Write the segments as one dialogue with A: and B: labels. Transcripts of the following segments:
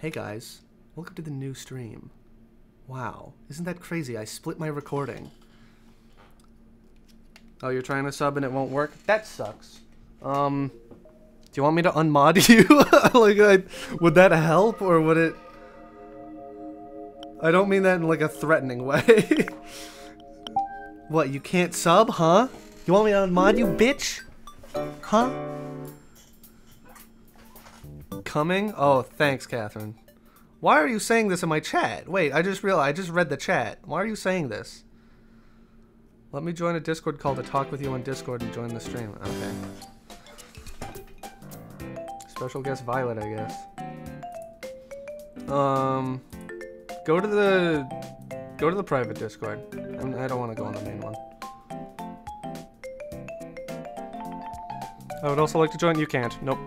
A: Hey guys, welcome to the new stream. Wow, isn't that crazy? I split my recording. Oh, you're trying to sub and it won't work? That sucks. Um, do you want me to unmod you? like, I, would that help or would it... I don't mean that in like a threatening way. what, you can't sub, huh? You want me to unmod you, bitch? Huh? Coming? Oh, thanks, Catherine. Why are you saying this in my chat? Wait, I just realized, I just read the chat. Why are you saying this? Let me join a Discord call to talk with you on Discord and join the stream. Okay. Special guest Violet, I guess. Um, go to the, go to the private Discord. I don't want to go on the main one. I would also like to join. You can't. Nope.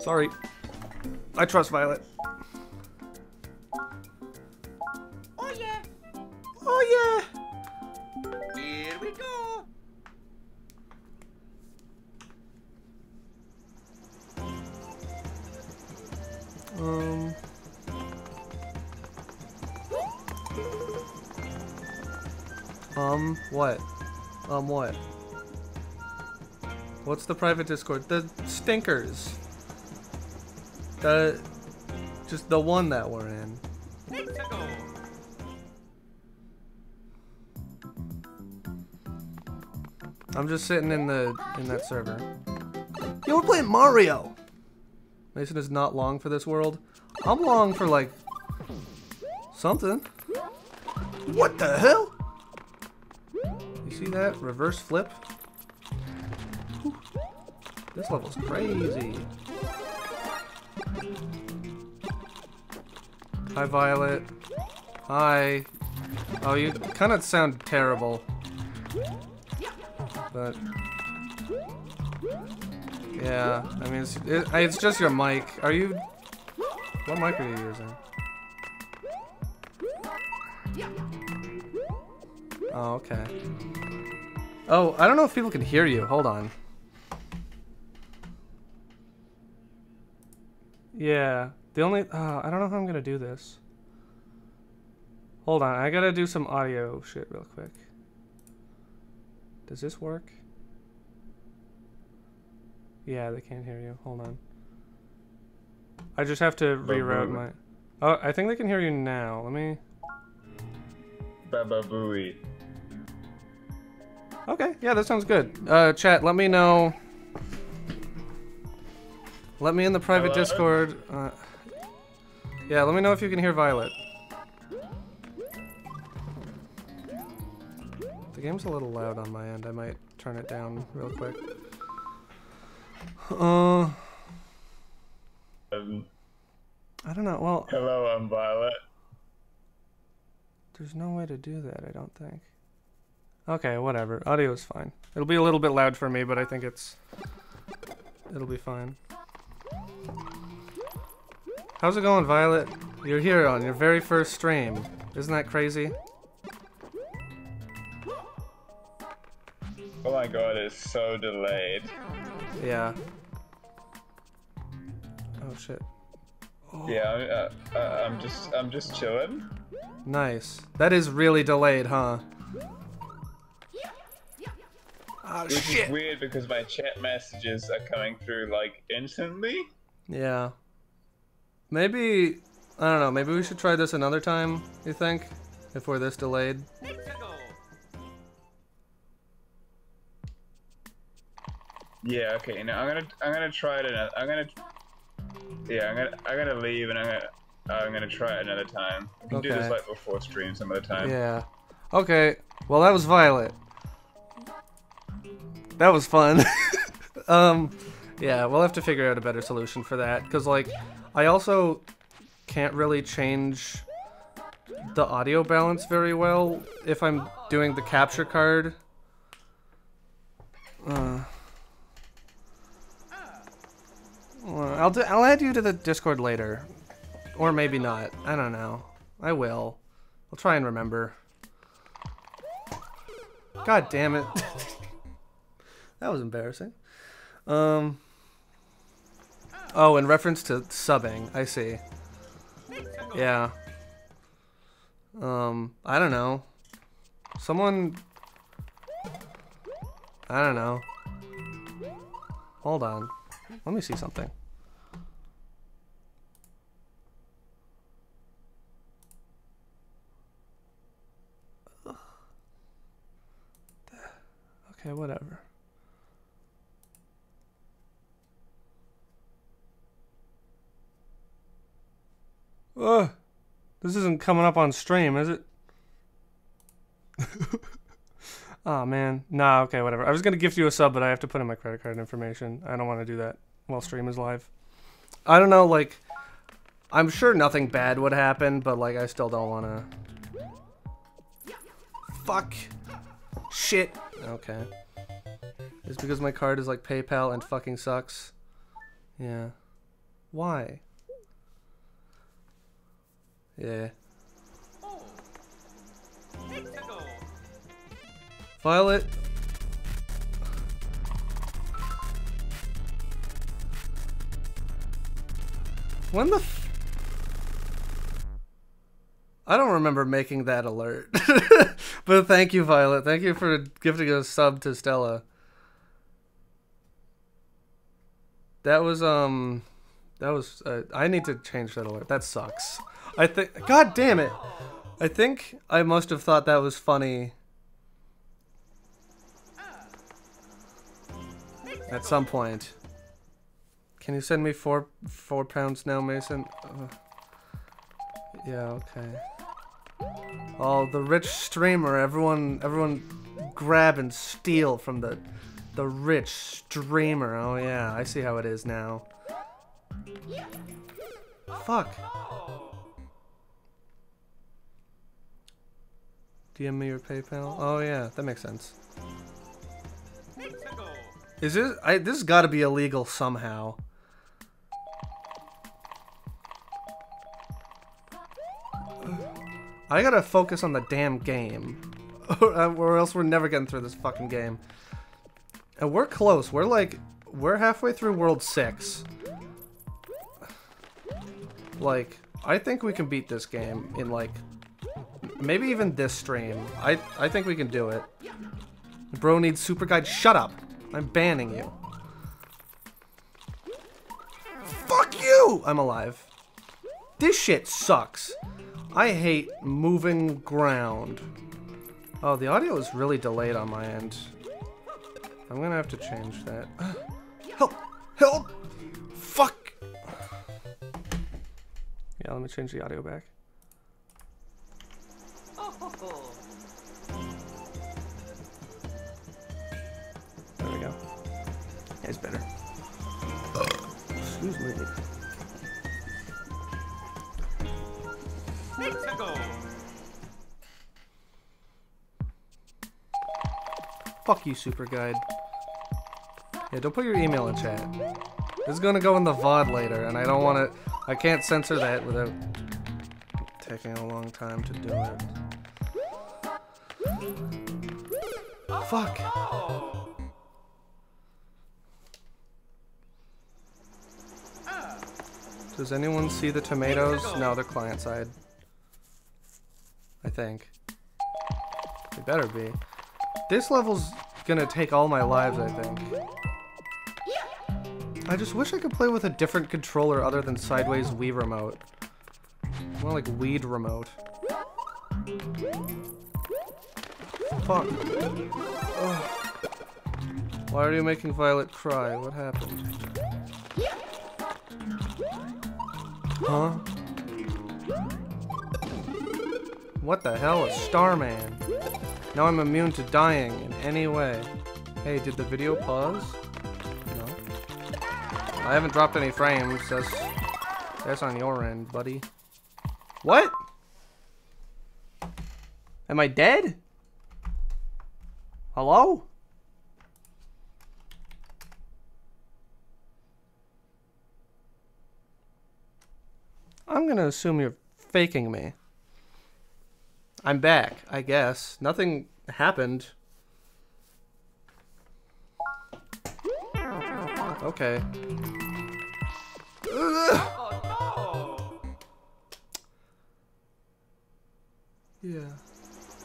A: Sorry. I trust Violet.
B: Oh yeah.
A: Oh
B: yeah. Here we go.
A: Um. Um, what? Um, what? What's the private Discord? The stinkers. The, just the one that we're in. I'm just sitting in the in that server. Yo, we're playing Mario. Mason is not long for this world. I'm long for like something. What the hell? You see that reverse flip? This level's crazy. Hi, Violet. Hi. Oh, you kind of sound terrible. But... Yeah, I mean, it's, it, it's just your mic. Are you... What mic are you using? Oh, okay. Oh, I don't know if people can hear you. Hold on. Yeah. The only... Uh, I don't know how I'm gonna do this. Hold on. I gotta do some audio shit real quick. Does this work? Yeah, they can't hear you. Hold on. I just have to reroute my... Oh, I think they can hear you now. Let me...
C: Baba Booey.
A: Okay, yeah, that sounds good. Uh, chat, let me know... Let me in the private
C: Hello?
A: Discord. Uh, yeah, let me know if you can hear Violet. The game's a little loud on my end. I might turn it down real quick. Uh,
C: Um,
A: I don't know. Well,
C: hello, I'm Violet.
A: there's no way to do that, I don't think. Okay, whatever. Audio's fine. It'll be a little bit loud for me, but I think it's... It'll be fine. How's it going, Violet? You're here on your very first stream. Isn't that crazy?
C: Oh my god, it's so delayed.
A: Yeah. Oh shit.
C: Yeah, I'm, uh, uh, I'm just, I'm just chilling.
A: Nice. That is really delayed, huh? Oh
C: Which
A: shit.
C: is weird because my chat messages are coming through like instantly.
A: Yeah. Maybe I don't know, maybe we should try this another time, you think? If we're this delayed.
C: Yeah, okay. You know, I'm gonna, I'm gonna try it. Another, I'm gonna, yeah, I'm gonna, I'm gonna leave and I'm gonna, I'm gonna try it another time. We can do this
A: Okay.
C: like before stream some other time.
A: Yeah. Okay. Well, that was Violet. That was fun. um, yeah, we'll have to figure out a better solution for that. Because, like, I also can't really change the audio balance very well if I'm doing the capture card. Uh, I'll, do, I'll add you to the Discord later. Or maybe not. I don't know. I will. I'll try and remember. God damn it. that was embarrassing. Um. Oh, in reference to subbing, I see. Yeah. Um, I don't know. Someone. I don't know. Hold on. Let me see something. Okay, whatever. Ugh. This isn't coming up on stream, is it? oh man. Nah, okay, whatever. I was gonna gift you a sub, but I have to put in my credit card information. I don't want to do that while stream is live. I don't know, like I'm sure nothing bad would happen, but like I still don't wanna Fuck. Shit. Okay. It's because my card is like PayPal and fucking sucks. Yeah. Why? Yeah. Violet. When the f- I don't remember making that alert. but thank you, Violet. Thank you for gifting a sub to Stella. That was, um, that was, uh, I need to change that alert. That sucks. I think, god damn it. I think I must have thought that was funny. At some point. Can you send me four four pounds now, Mason? Uh, yeah, okay. Oh, the rich streamer. Everyone, everyone, grab and steal from the the rich streamer. Oh yeah, I see how it is now. Fuck. DM me your PayPal. Oh yeah, that makes sense. Is this? I this has got to be illegal somehow. I gotta focus on the damn game, uh, or else we're never getting through this fucking game. And we're close. We're like, we're halfway through World Six. Like, I think we can beat this game in like Maybe even this stream. I, I think we can do it. Bro needs super guide. Shut up. I'm banning you. Fuck you! I'm alive. This shit sucks. I hate moving ground. Oh, the audio is really delayed on my end. I'm gonna have to change that. Help! Help! Fuck! Yeah, let me change the audio back. There we go. It's better. Excuse me. Fuck you, Super Guide. Yeah, don't put your email in chat. This is gonna go in the VOD later, and I don't want to... I can't censor that without taking a long time to do it. Fuck. Does anyone see the tomatoes? No, they're client side. I think. They better be. This level's gonna take all my lives, I think. I just wish I could play with a different controller other than sideways Wii remote. More like weed remote. Fuck. Ugh. Why are you making Violet cry? What happened? Huh? What the hell? A Starman. Now I'm immune to dying in any way. Hey, did the video pause? No. I haven't dropped any frames. That's, that's on your end, buddy. What? Am I dead? Hello? I'm gonna assume you're faking me. I'm back, I guess. Nothing happened. Okay. Ugh. Yeah.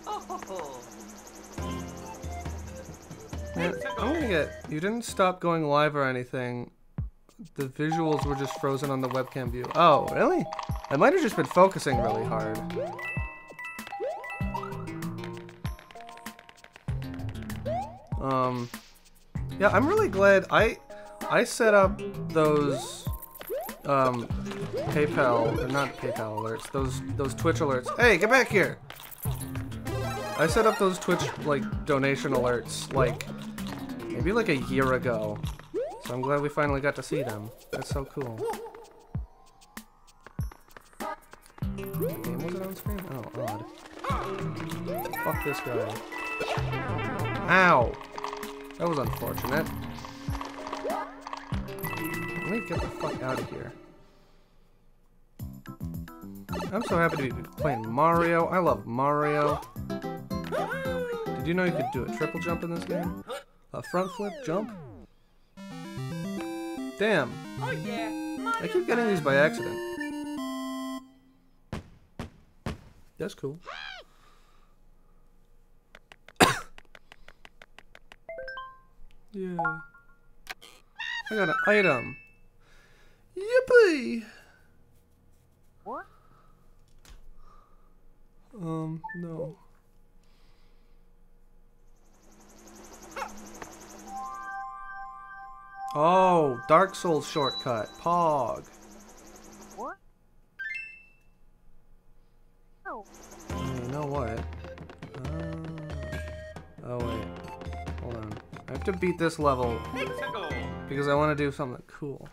B: Oh.
A: Man, I'm gonna get. You didn't stop going live or anything. The visuals were just frozen on the webcam view. Oh, really? I might have just been focusing really hard. Um, yeah, I'm really glad I I set up those um PayPal or not PayPal alerts, those those Twitch alerts. Hey, get back here! I set up those Twitch like donation alerts like maybe like a year ago. So I'm glad we finally got to see them. That's so cool. Game was it on screen? Oh, odd. Fuck this guy. Ow! That was unfortunate. Let me get the fuck out of here. I'm so happy to be playing Mario. I love Mario. Did you know you could do a triple jump in this game? A front flip jump? Damn,
B: Oh, yeah.
A: I keep getting these by accident. That's cool. yeah. I got an item. Yippee!
B: What?
A: Um, no. Oh, Dark Souls shortcut. Pog.
B: What? Oh.
A: You know what? Uh, oh wait. Hold on. I have to beat this level because I want to do something cool.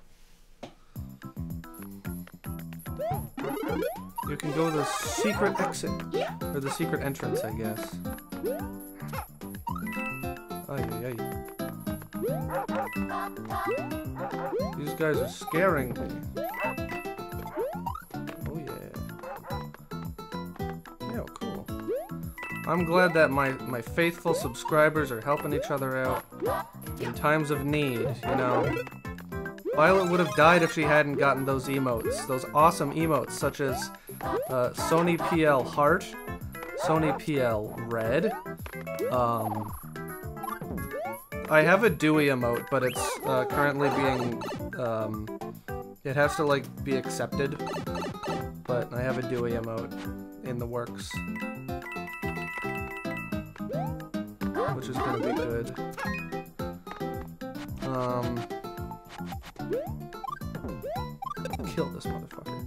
A: You can go the secret exit. Or the secret entrance, I guess. Ay, ay, ay. These guys are scaring me. Oh yeah. Yeah, cool. I'm glad that my, my faithful subscribers are helping each other out in times of need, you know. Violet would have died if she hadn't gotten those emotes, those awesome emotes, such as uh, Sony PL Heart, Sony PL Red. Um, I have a Dewey emote, but it's uh, currently being. Um, it has to like be accepted, but I have a Dewey emote in the works, which is gonna be good. Um, kill this motherfucker.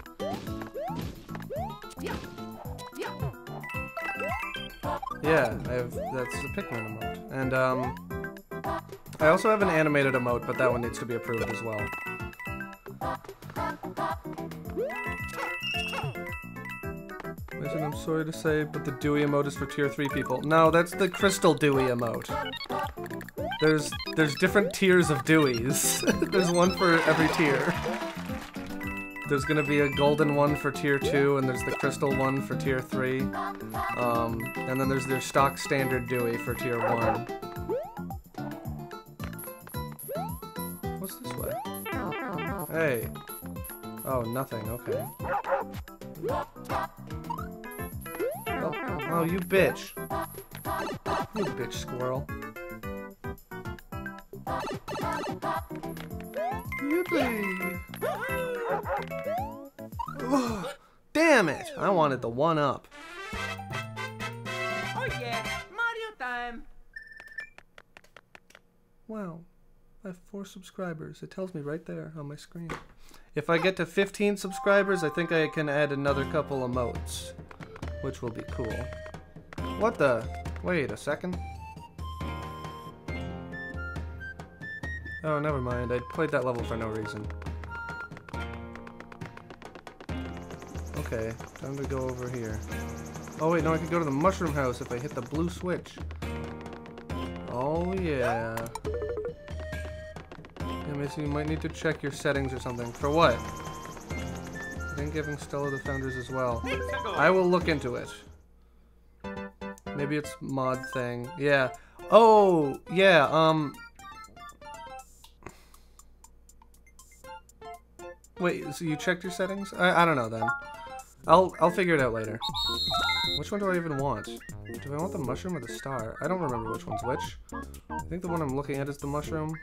A: Yeah, I have. That's the Pikmin emote, and um, I also have an animated emote, but that one needs to be approved as well. Listen, I'm sorry to say, but the Dewey emote is for tier 3 people. No, that's the Crystal Dewey emote. There's there's different tiers of Deweys. there's one for every tier. There's gonna be a golden one for tier 2, and there's the crystal one for tier 3. Um, and then there's their stock standard Dewey for tier 1. Nothing, okay. Oh, oh, you bitch. You bitch squirrel. Yippee! Ugh, Damn it! I wanted the one up.
B: Oh, yeah. Mario time.
A: Wow. I have four subscribers. It tells me right there on my screen. If I get to 15 subscribers, I think I can add another couple of emotes. Which will be cool. What the? Wait a second. Oh, never mind. I played that level for no reason. Okay, time to go over here. Oh wait, no, I can go to the mushroom house if I hit the blue switch. Oh yeah. Missy, you might need to check your settings or something. For what? I think giving Stella the founders as well. I will look into it. Maybe it's mod thing. Yeah. Oh, yeah, um... Wait, so you checked your settings? I, I don't know then. I'll I'll figure it out later. Which one do I even want? Do I want the mushroom or the star? I don't remember which one's which. I think the one I'm looking at is the mushroom.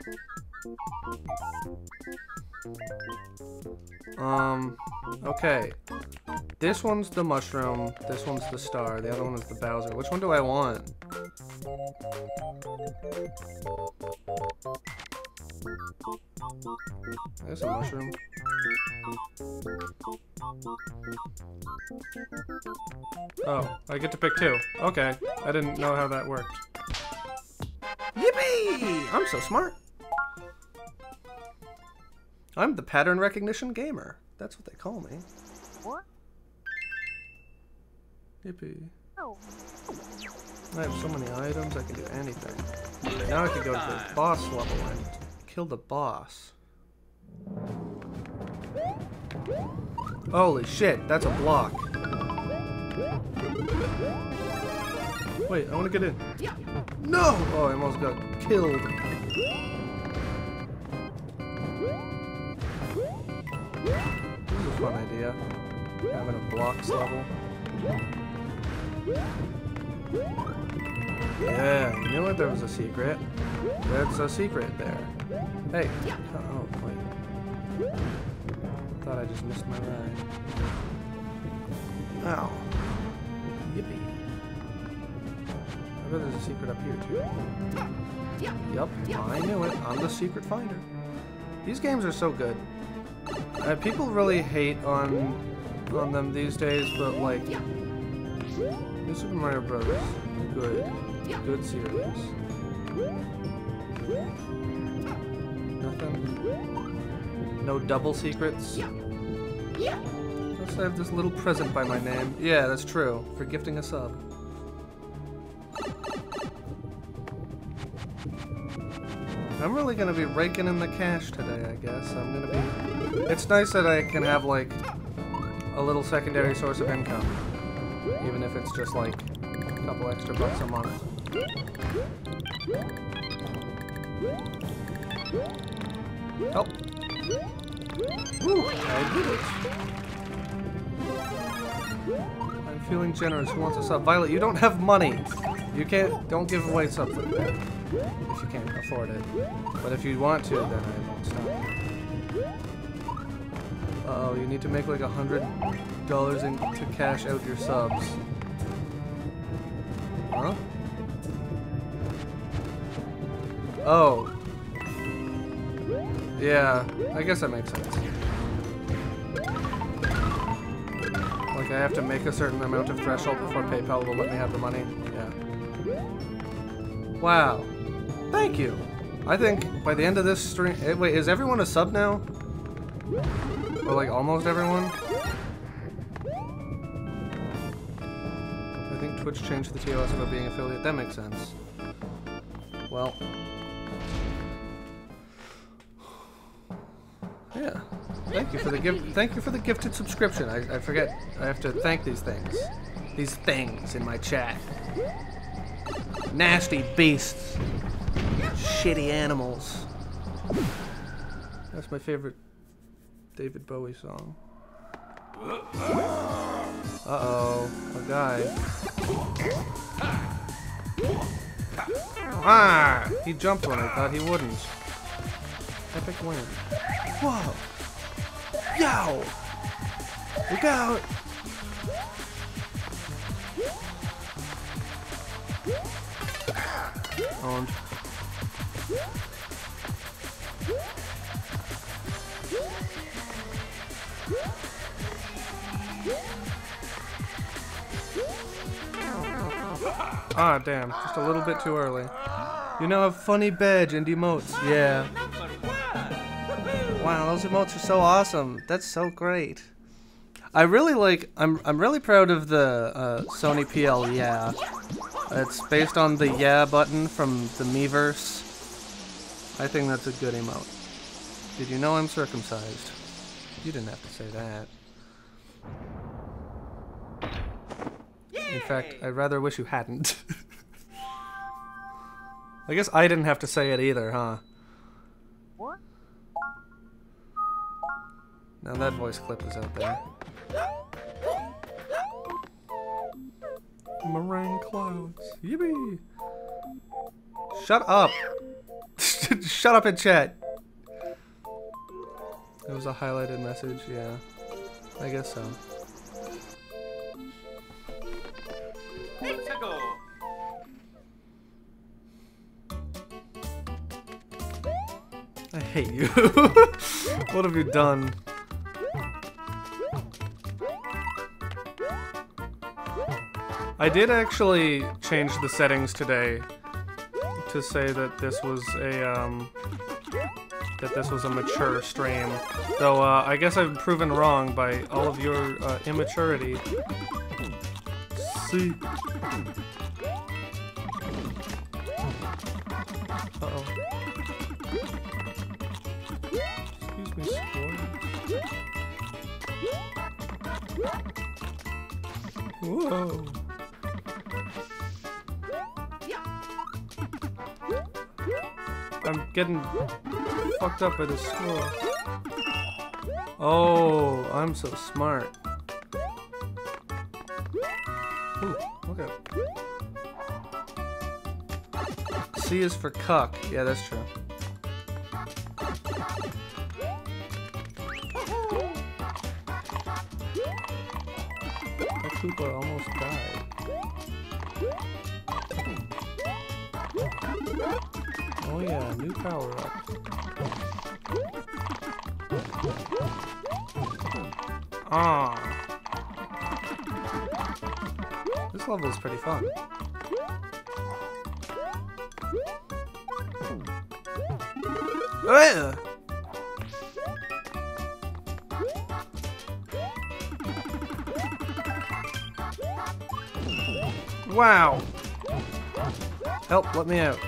A: Um, okay. This one's the mushroom, this one's the star, the other one is the Bowser. Which one do I want? Guess a mushroom. Oh, I get to pick two. Okay, I didn't know how that worked. Yippee! I'm so smart. I'm the pattern recognition gamer. That's what they call me.
B: What?
A: Yippee.
B: No.
A: I have so many items, I can do anything. Now I can go to the boss level and kill the boss. Holy shit, that's a block. Wait, I want to get in. No! Oh, I almost got killed. This is a fun idea. Having a blocks level. Yeah, you knew it. There was a secret. There's a secret there. Hey. Oh, wait. Thought I just missed my ride. Ow. Yippee. I bet there's a secret up here, too. Yep, I knew it. I'm the secret finder. These games are so good. Uh, people really hate on on them these days, but like New Super Mario Bros. Good. Good series. Nothing. No double secrets. Plus I have this little present by my name. Yeah, that's true. For gifting a sub. I'm really gonna be raking in the cash today, I guess. I'm gonna be... It's nice that I can have, like, a little secondary source of income. Even if it's just, like, a couple extra bucks a month. Oh. Help! Woo! I did it! I'm feeling generous. Who wants a sub? Violet, you don't have money! You can't... Don't give away something. If you can't afford it. But if you want to, then I won't stop. Uh oh you need to make like a hundred dollars to cash out your subs. Huh? Oh. Yeah, I guess that makes sense. Like I have to make a certain amount of threshold before PayPal will let me have the money. Yeah. Wow. Thank you. I think by the end of this stream... eh, Wait, is everyone a sub now? Or like almost everyone? I think Twitch changed the TOS about being affiliate. That makes sense. Well. Yeah. Thank you for the gift. Thank you for the gifted subscription. I, I forget. I have to thank these things. These things in my chat. Nasty beasts. Shitty animals. That's my favorite David Bowie song. Uh-oh, a guy. Ah! He jumped when I thought he wouldn't. Epic win. Whoa! Yow! Look out! Owned. Ah, damn. Just a little bit too early. You now have funny badge and emotes. Yeah. Wow, those emotes are so awesome. That's so great. I really like. I'm. I'm really proud of the uh, Sony PL. Yeah. It's based on the yeah button from the Miiverse. I think that's a good emote. Did you know I'm circumcised? You didn't have to say that. In fact, I'd rather wish you hadn't. I guess I didn't have to say it either, huh?
B: What?
A: Now that voice clip is out there. Meringue clouds. Yippee! Shut up! Shut up in chat! It was a highlighted message, yeah. I guess so. Hate you. what have you done? I did actually change the settings today to say that this was a um, that this was a mature stream. Though uh, I guess I've proven wrong by all of your uh, immaturity. See. Whoa. I'm getting fucked up by the score. Oh, I'm so smart. Ooh, okay. C is for cuck. Yeah, that's true. This level is pretty fun. Wow. Help, let me out.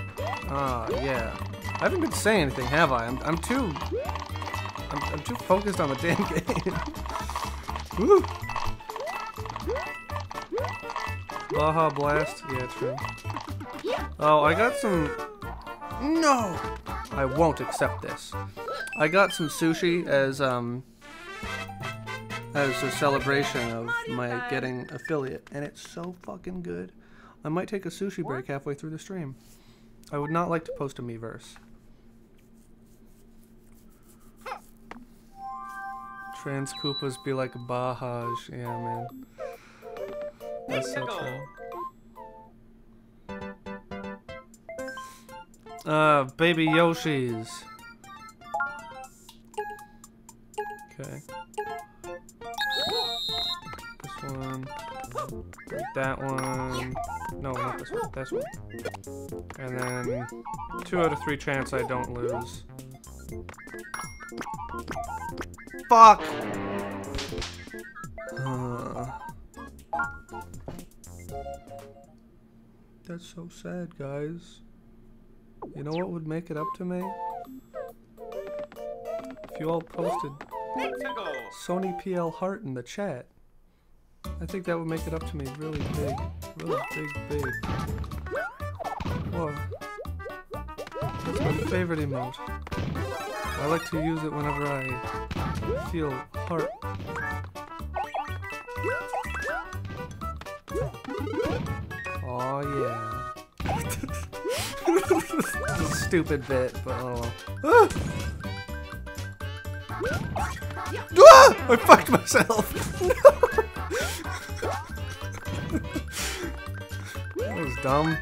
A: Ah, yeah. I haven't been saying anything, have I? I'm, I'm too... I'm, I'm too focused on the damn game. Woo! Baja Blast? Yeah, true. Oh, I got some... No! I won't accept this. I got some sushi as, um... As a celebration of my getting affiliate, and it's so fucking good. I might take a sushi break halfway through the stream. I would not like to post a Miiverse. Trans Koopas be like Bahaj. Yeah, man. That's so true. Uh, baby Yoshis. Okay. This one. That one. No, not this one. This one. And then two out of three chance I don't lose. Fuck! That's so sad, guys. You know what would make it up to me? If you all posted Sony PL Heart in the chat. I think that would make it up to me really big. Really big, big. Whoa. That's my favorite emote. I like to use it whenever I feel heart. Oh yeah. stupid bit, but oh. Ah! Ah! I fucked myself! that was dumb.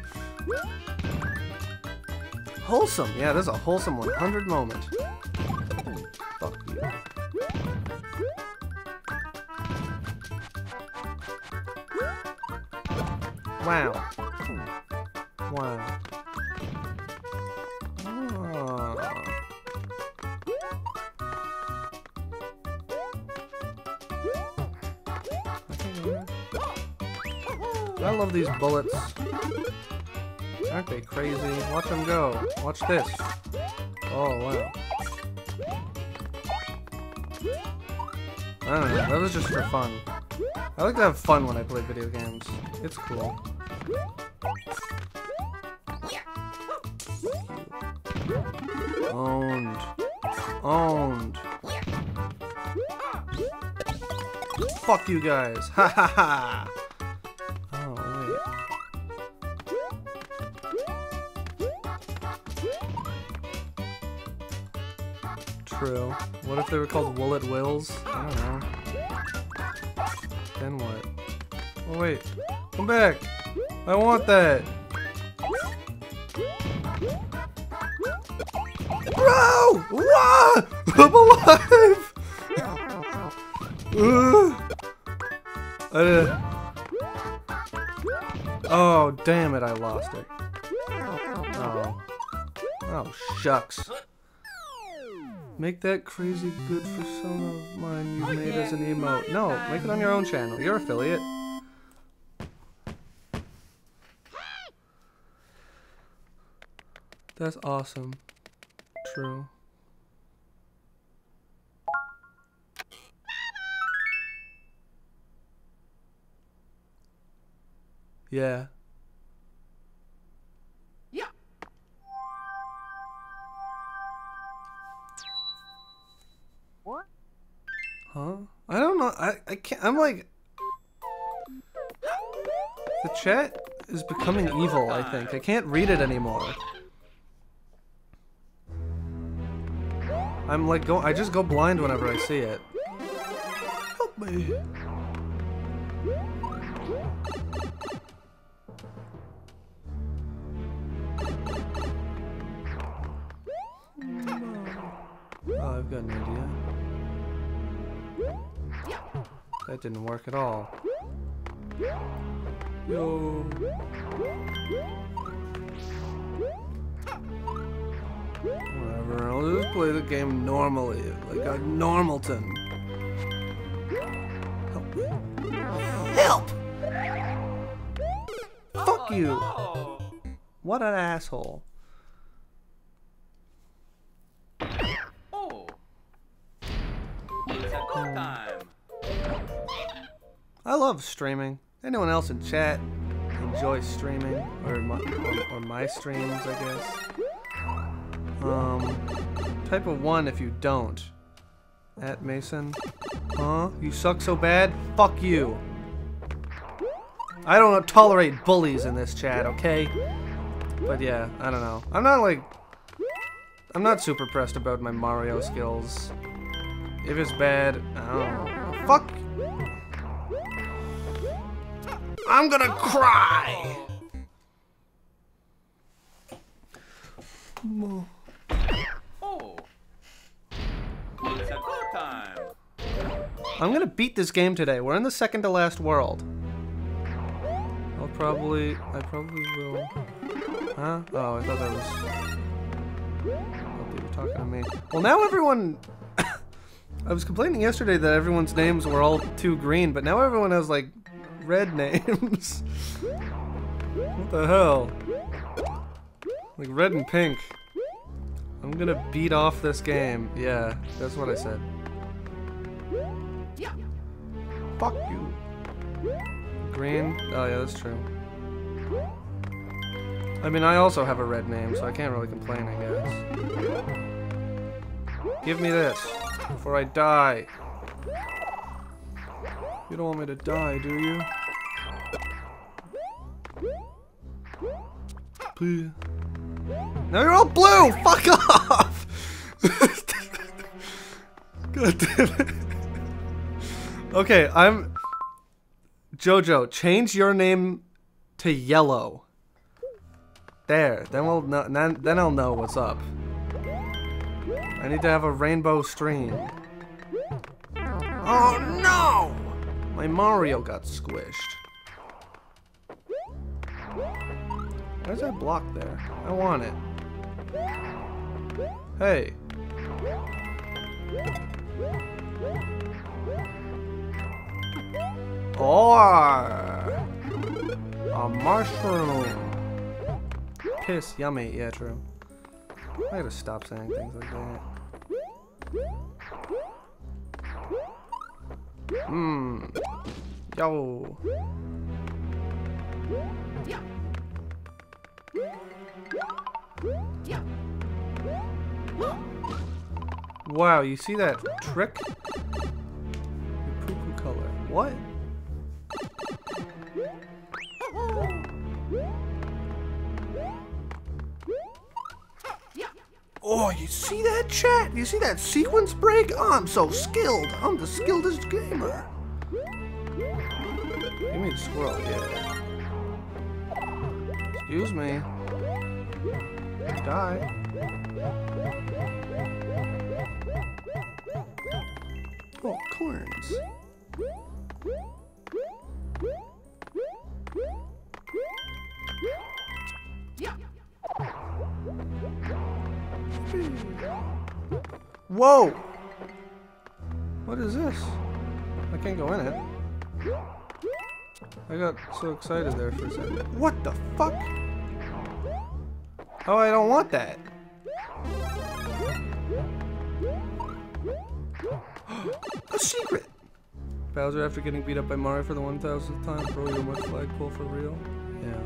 A: Wholesome. Yeah, this is a wholesome 100 moment. Bullets. Aren't they crazy? Watch them go. Watch this. Oh, wow. I don't know. That was just for fun. I like to have fun when I play video games. It's cool. Owned. Owned. Fuck you guys. Ha ha ha. Were called Woolet Wills? I don't know. Then what? Oh wait. Come back! I want that! Bro! What? I'm alive! Uh, oh, damn it, I lost it. Oh. Oh, shucks. Make that crazy good persona of mine you made as an emote. No, make it on your own channel. You're affiliate. That's awesome. True. Yeah. I, I can't. I'm like. The chat is becoming evil, I think. I can't read it anymore. I'm like go. I just go blind whenever I see it. Help me. Oh, I've got an idea. That didn't work at all. Yo. Whatever, I'll just play the game normally, like a normalton. Help. Help! Fuck you! Oh, what an asshole. Love streaming. Anyone else in chat enjoy streaming or my, or, or my streams, I guess. Um, type of one if you don't. At Mason. Huh? You suck so bad? Fuck you. I don't tolerate bullies in this chat, okay? But yeah, I don't know. I'm not like I'm not super pressed about my Mario skills. If it's bad, I don't know. Fuck I'm gonna cry!
D: Oh.
A: I'm gonna beat this game today. We're in the second to last world. I'll probably... I probably will... Huh? Oh, I thought that was... I were talking to me. Well, now everyone... I was complaining yesterday that everyone's names were all too green, but now everyone has, like, red names. what the hell? Like red and pink. I'm gonna beat off this game. Yeah, that's what I said. Fuck you. Green? Oh yeah, that's true. I mean, I also have a red name, so I can't really complain, I guess. Give me this before I die. You don't want me to die, do you? Please. Now you're all blue! Fuck off! God damn it. Okay, I'm... Jojo, change your name to yellow. There, then we'll know, then, then I'll know what's up. I need to have a rainbow stream. Oh no! My Mario got squished. Where's that block there? I want it. Hey. Or a mushroom. Piss, yummy. Yeah, true. I gotta stop saying things like that. Hmm. Yo. Wow, you see that trick? Poo poo color. What? Oh, you see that chat? You see that sequence break? Oh, I'm so skilled. I'm the skilledest gamer. Give me the squirrel, yeah. Excuse me. Die. Oh, corns. Whoa! What is this? I can't go in it. I got so excited there for a second. What the fuck? Oh, I don't want that. a secret! Bowser after getting beat up by Mario for the 1000th time. Bro, you're my flagpole for real? Yeah.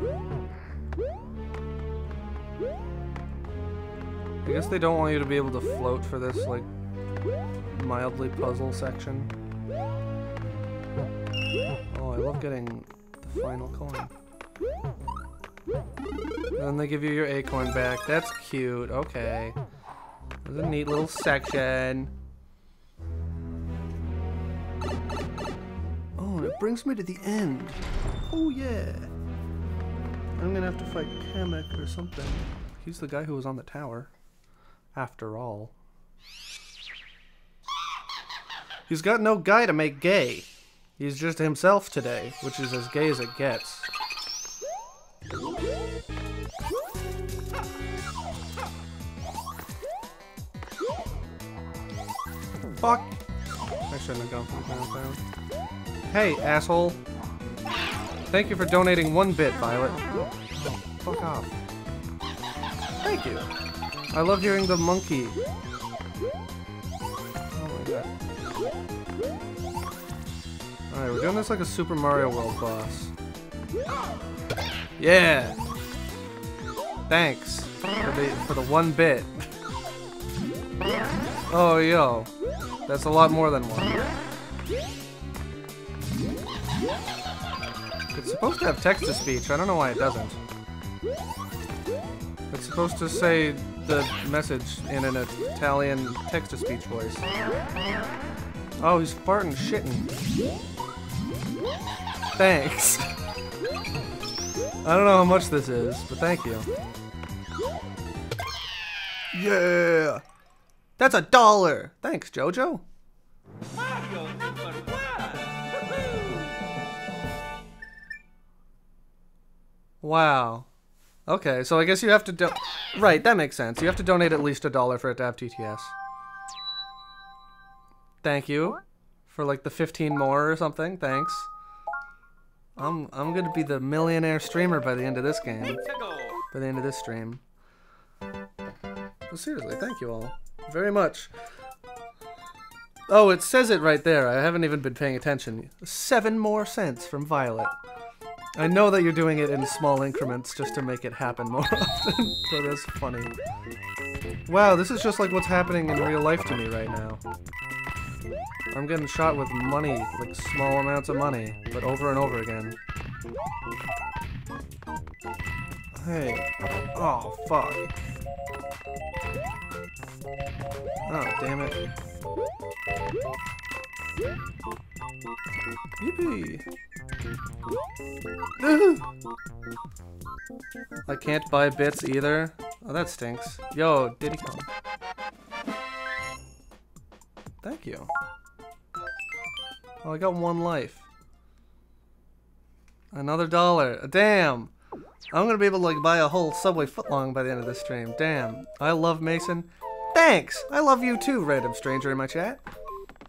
A: I guess they don't want you to be able to float for this, like, mildly puzzle section. Oh, I love getting the final coin. And then they give you your acorn back. That's cute. Okay. There's a neat little section. Oh, and it brings me to the end. Oh, yeah. I'm gonna have to fight Kamek or something. He's the guy who was on the tower. After all. He's got no guy to make gay. He's just himself today, which is as gay as it gets. Fuck! I shouldn't have gone for downtown. Hey, asshole! Thank you for donating one bit, Violet. Fuck off. Thank you. I love hearing the monkey. Oh my god. Alright, we're doing this like a Super Mario World boss. Yeah! Thanks for the for the one bit. Oh yo. That's a lot more than one. It's supposed to have text to speech. I don't know why it doesn't. It's supposed to say the message in an Italian text to speech voice. Oh, he's farting shitting. Thanks. I don't know how much this is, but thank you. Yeah! That's a dollar! Thanks, Jojo.
D: Mario number one.
A: Wow. Okay, so I guess you have to do- Right, that makes sense. You have to donate at least a dollar for it to have TTS. Thank you. For like the 15 more or something. Thanks. I'm I'm gonna be the millionaire streamer by the end of this game. By the end of this stream. But seriously, thank you all. Very much. Oh, it says it right there. I haven't even been paying attention. Seven more cents from Violet. I know that you're doing it in small increments just to make it happen more often, but that's funny. Wow, this is just like what's happening in real life to me right now. I'm getting shot with money, like small amounts of money, but over and over again. Hey. Oh, fuck. Oh, damn it. Yippee! I can't buy bits either. Oh, that stinks. Yo, Diddy Kong. Thank you. Oh, I got one life. Another dollar. Damn! I'm gonna be able to like buy a whole Subway footlong by the end of this stream. Damn. I love Mason. Thanks! I love you too, random stranger in my chat.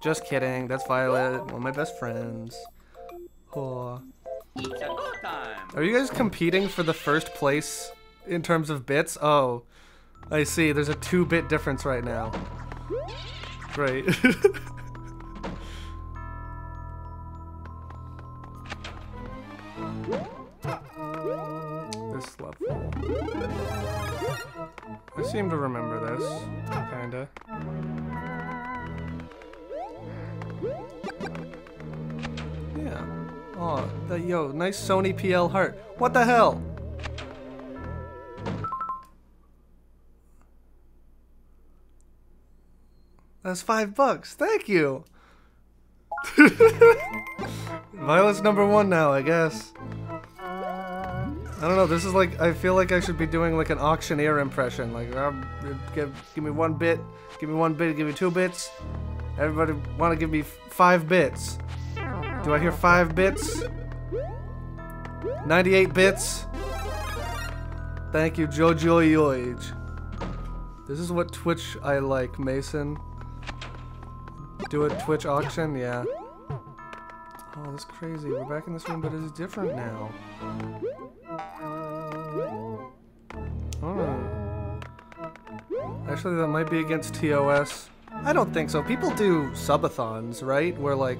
A: Just kidding. That's Violet, one of my best friends. Oh.
D: It's a go time.
A: Are you guys competing for the first place in terms of bits? Oh, I see. There's a two-bit difference right now. Great. this level. I seem to remember this, kinda. Oh, the, yo, nice Sony PL heart. What the hell? That's five bucks. Thank you. Violet's number one now, I guess. I don't know. This is like I feel like I should be doing like an auctioneer impression. Like, um, give, give me one bit, give me one bit, give me two bits. Everybody want to give me five bits. Do I hear five bits? 98 bits. Thank you, Jojo. This is what Twitch I like, Mason. Do a Twitch auction? Yeah. Oh, that's crazy. We're back in this room, but it's different now. Oh. Actually, that might be against TOS. I don't think so. People do subathons, right? Where, like,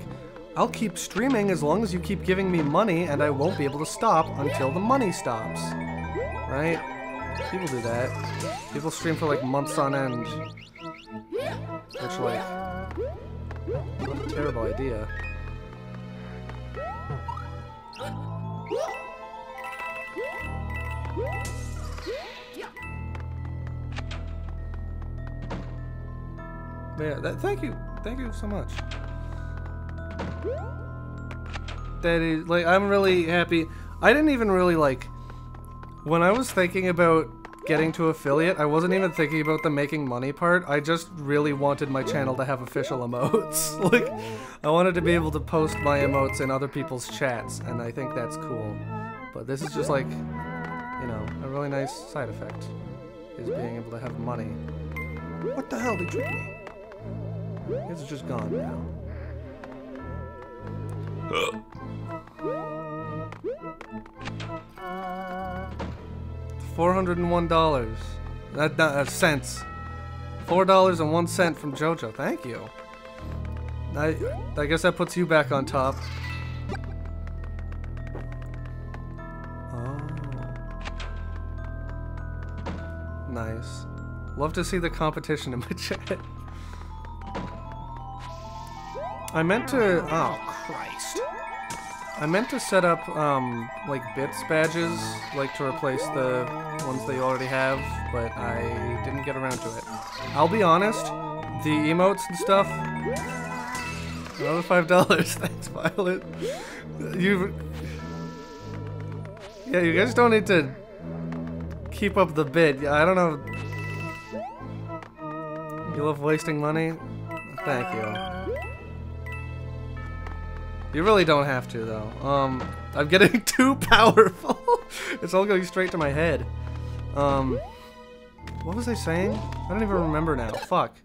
A: I'll keep streaming as long as you keep giving me money, and I won't be able to stop until the money stops. Right? People do that. People stream for, like, months on end. Which, like, what a terrible idea. Yeah, that, thank you, thank you so much. That is like I'm really happy. I didn't even really like when I was thinking about getting to affiliate. I wasn't even thinking about the making money part. I just really wanted my channel to have official emotes. like I wanted to be able to post my emotes in other people's chats, and I think that's cool. But this is just like, you know, a really nice side effect is being able to have money. What the hell? They tricked me. It's just gone now. Four hundred and one dollars. That, that uh, cents. Four dollars and one cent from JoJo. Thank you. I I guess that puts you back on top. Oh. Nice. Love to see the competition in my chat. I meant to. Oh Christ! I meant to set up um like bits badges, like to replace the ones they already have, but I didn't get around to it. I'll be honest, the emotes and stuff. Another five dollars, thanks, Violet. You. Yeah, you guys don't need to keep up the bid. I don't know. You love wasting money? Thank you. You really don't have to, though. Um, I'm getting too powerful. it's all going straight to my head. Um, what was I saying? I don't even remember now. Fuck.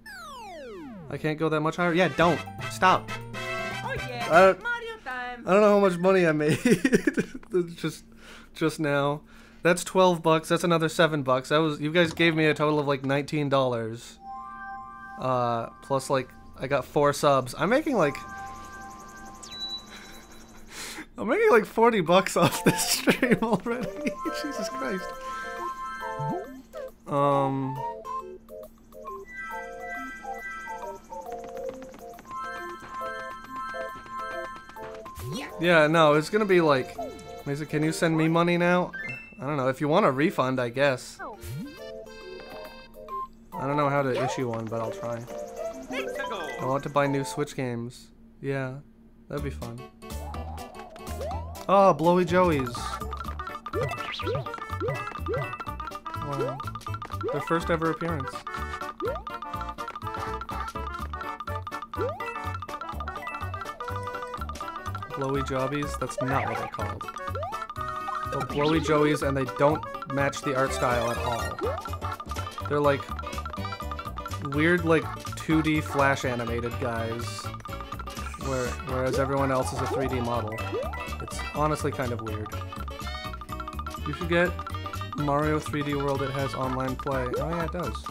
A: I can't go that much higher. Yeah, don't. Stop.
D: Oh yeah,
A: Uh,
D: Mario time.
A: I don't know how much money I made. just, just now. That's 12 bucks. That's another 7 bucks. That was, you guys gave me a total of like $19. Uh, plus like, I got 4 subs. I'm making like, I'm making like 40 bucks off this stream already. Jesus Christ. Um. Yeah, no, it's gonna be like, Mesa, can you send me money now? I don't know. If you want a refund, I guess. I don't know how to issue one, but I'll try. I want to buy new Switch games. Yeah, that'd be fun. Oh, Blowy Joey's. Wow. Their first ever appearance. Blowy Jobbies? That's not what they're called. They're Blowy Joeys and they don't match the art style at all. They're like weird like 2D flash animated guys. Where, whereas everyone else is a 3D model. It's honestly kind of weird. You should get Mario 3D World. It has online play. Oh yeah, it does.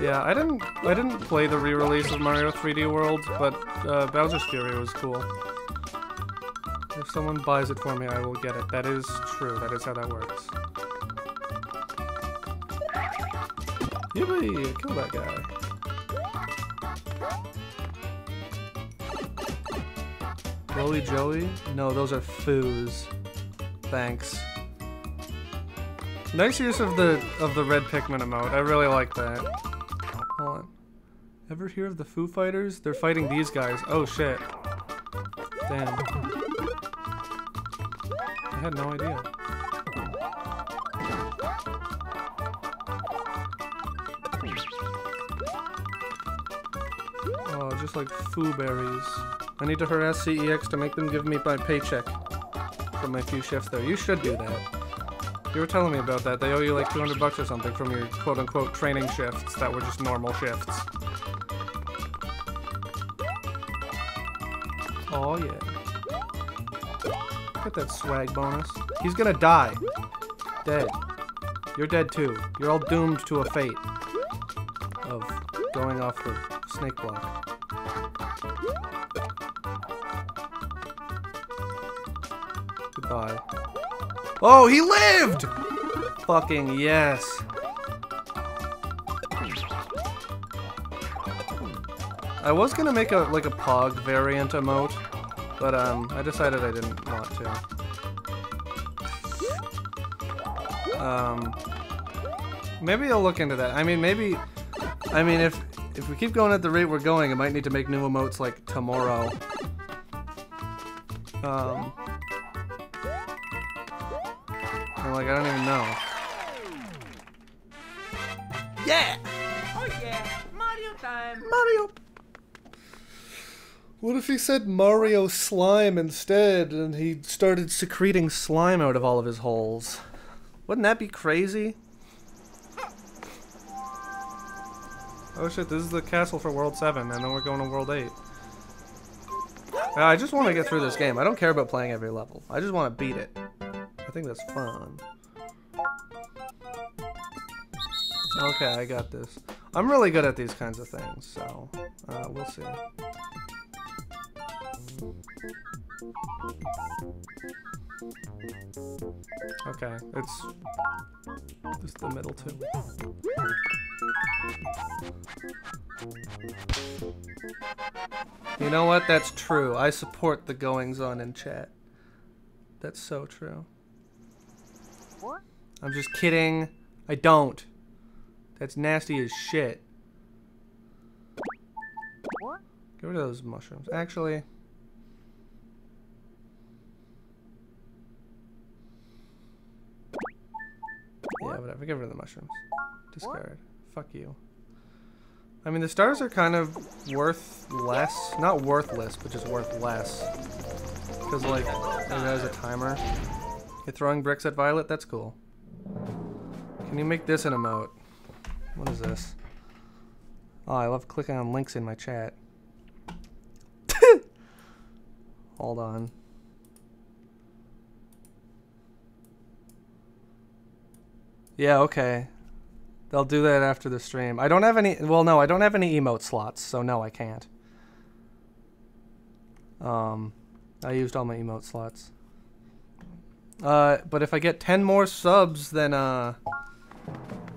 A: Yeah, I didn't I didn't play the re-release of Mario 3D World, but uh, Bowser's Fury was cool. If someone buys it for me, I will get it. That is true. That is how that works. Yippee! Kill that guy. Blowy Joey? No, those are foos. Thanks. Nice use of the of the red Pikmin emote. I really like that. Hold on. Ever hear of the Foo Fighters? They're fighting these guys. Oh shit. Damn. I had no idea. Oh, just like Foo Berries. I need to harass CEX to make them give me my paycheck from my few shifts there. You should do that. You were telling me about that. They owe you like 200 bucks or something from your quote-unquote training shifts that were just normal shifts. Oh yeah. Get that swag bonus. He's gonna die. Dead. You're dead too. You're all doomed to a fate of going off the snake block. Goodbye. Oh, he lived! Fucking yes. I was gonna make a like a pog variant emote, but um, I decided I didn't want to. Um, maybe I'll look into that. I mean, maybe, I mean, if if we keep going at the rate we're going, I might need to make new emotes like tomorrow. Um, I'm like, I don't even know. Yeah!
D: Oh yeah, Mario time.
A: Mario! What if he said Mario slime instead and he started secreting slime out of all of his holes? Wouldn't that be crazy? Oh shit, this is the castle for World 7 and then we're going to World 8. Uh, I just want to get through this game. I don't care about playing every level. I just want to beat it. I think that's fun. Okay, I got this. I'm really good at these kinds of things, so uh, we'll see. Okay, it's just the middle two. You know what? That's true. I support the goings on in chat. That's so true.
B: What?
A: I'm just kidding. I don't. That's nasty as shit.
B: What?
A: Get rid of those mushrooms. Actually. Yeah, whatever. Get rid of the mushrooms. Discard. Fuck you. I mean, the stars are kind of worth less. Not worthless, but just worth less. Because, like, there's a timer. You're throwing bricks at Violet? That's cool. Can you make this an emote? What is this? Oh, I love clicking on links in my chat. Hold on. Yeah, okay. They'll do that after the stream. I don't have any. Well, no, I don't have any emote slots, so no, I can't. Um, I used all my emote slots. Uh, but if I get 10 more subs, then, uh,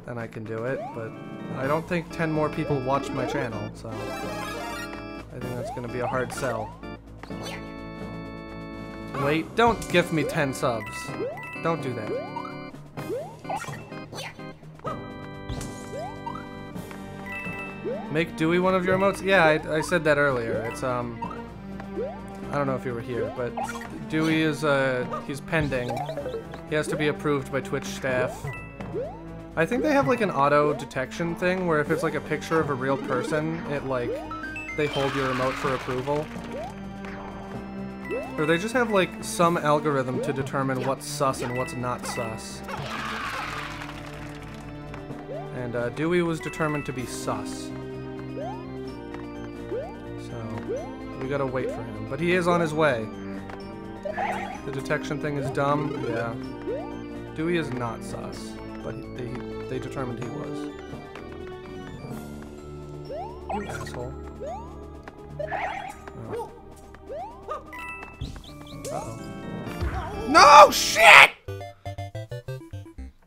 A: then I can do it. But I don't think 10 more people watch my channel, so I think that's gonna be a hard sell. Wait, don't give me 10 subs. Don't do that. Make Dewey one of your emotes? Yeah, I, I said that earlier. It's, um... I don't know if you were here, but Dewey is, uh, he's pending. He has to be approved by Twitch staff. I think they have, like, an auto-detection thing, where if it's, like, a picture of a real person, it, like, they hold your emote for approval. Or they just have, like, some algorithm to determine what's sus and what's not sus. And, uh, Dewey was determined to be sus. We gotta wait for him. But he is on his way. The detection thing is dumb. Yeah. Dewey is not sus. But they, they determined he was. You asshole. Oh. Uh-oh. No! Shit!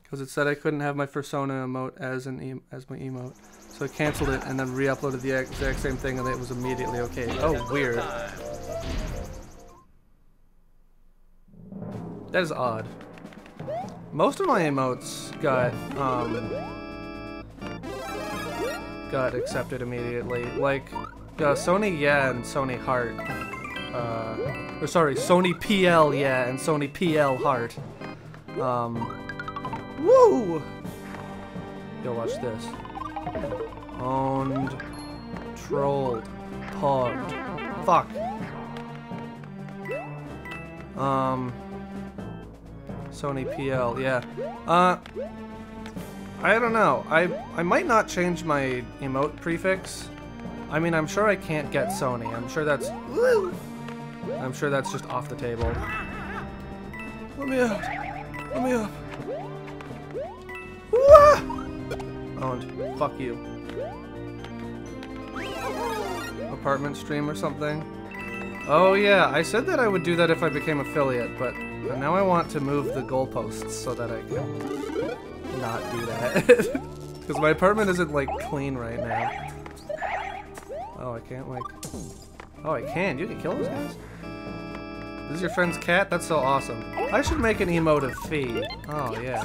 A: Because it said I couldn't have my persona emote as an e as my emote. So I canceled it and then re-uploaded the exact same thing and it was immediately okay. Oh, weird. That is odd. Most of my emotes got um got accepted immediately. Like uh, Sony Yeah and Sony Heart. Uh, or sorry, Sony PL Yeah and Sony PL Heart. Um, woo! Yo, watch this. Owned, trolled, pogged. Fuck. Um, Sony PL, yeah. Uh, I don't know. I I might not change my emote prefix. I mean, I'm sure I can't get Sony. I'm sure that's. I'm sure that's just off the table. Let me out. Let me up. Wah! Owned. Fuck you. Apartment stream or something. Oh yeah, I said that I would do that if I became affiliate, but now I want to move the goalposts so that I can not do that. Because my apartment isn't like clean right now. Oh, I can't like... Oh, I can. You can kill those guys? This is your friend's cat? That's so awesome. I should make an emote of Fee. Oh, yeah.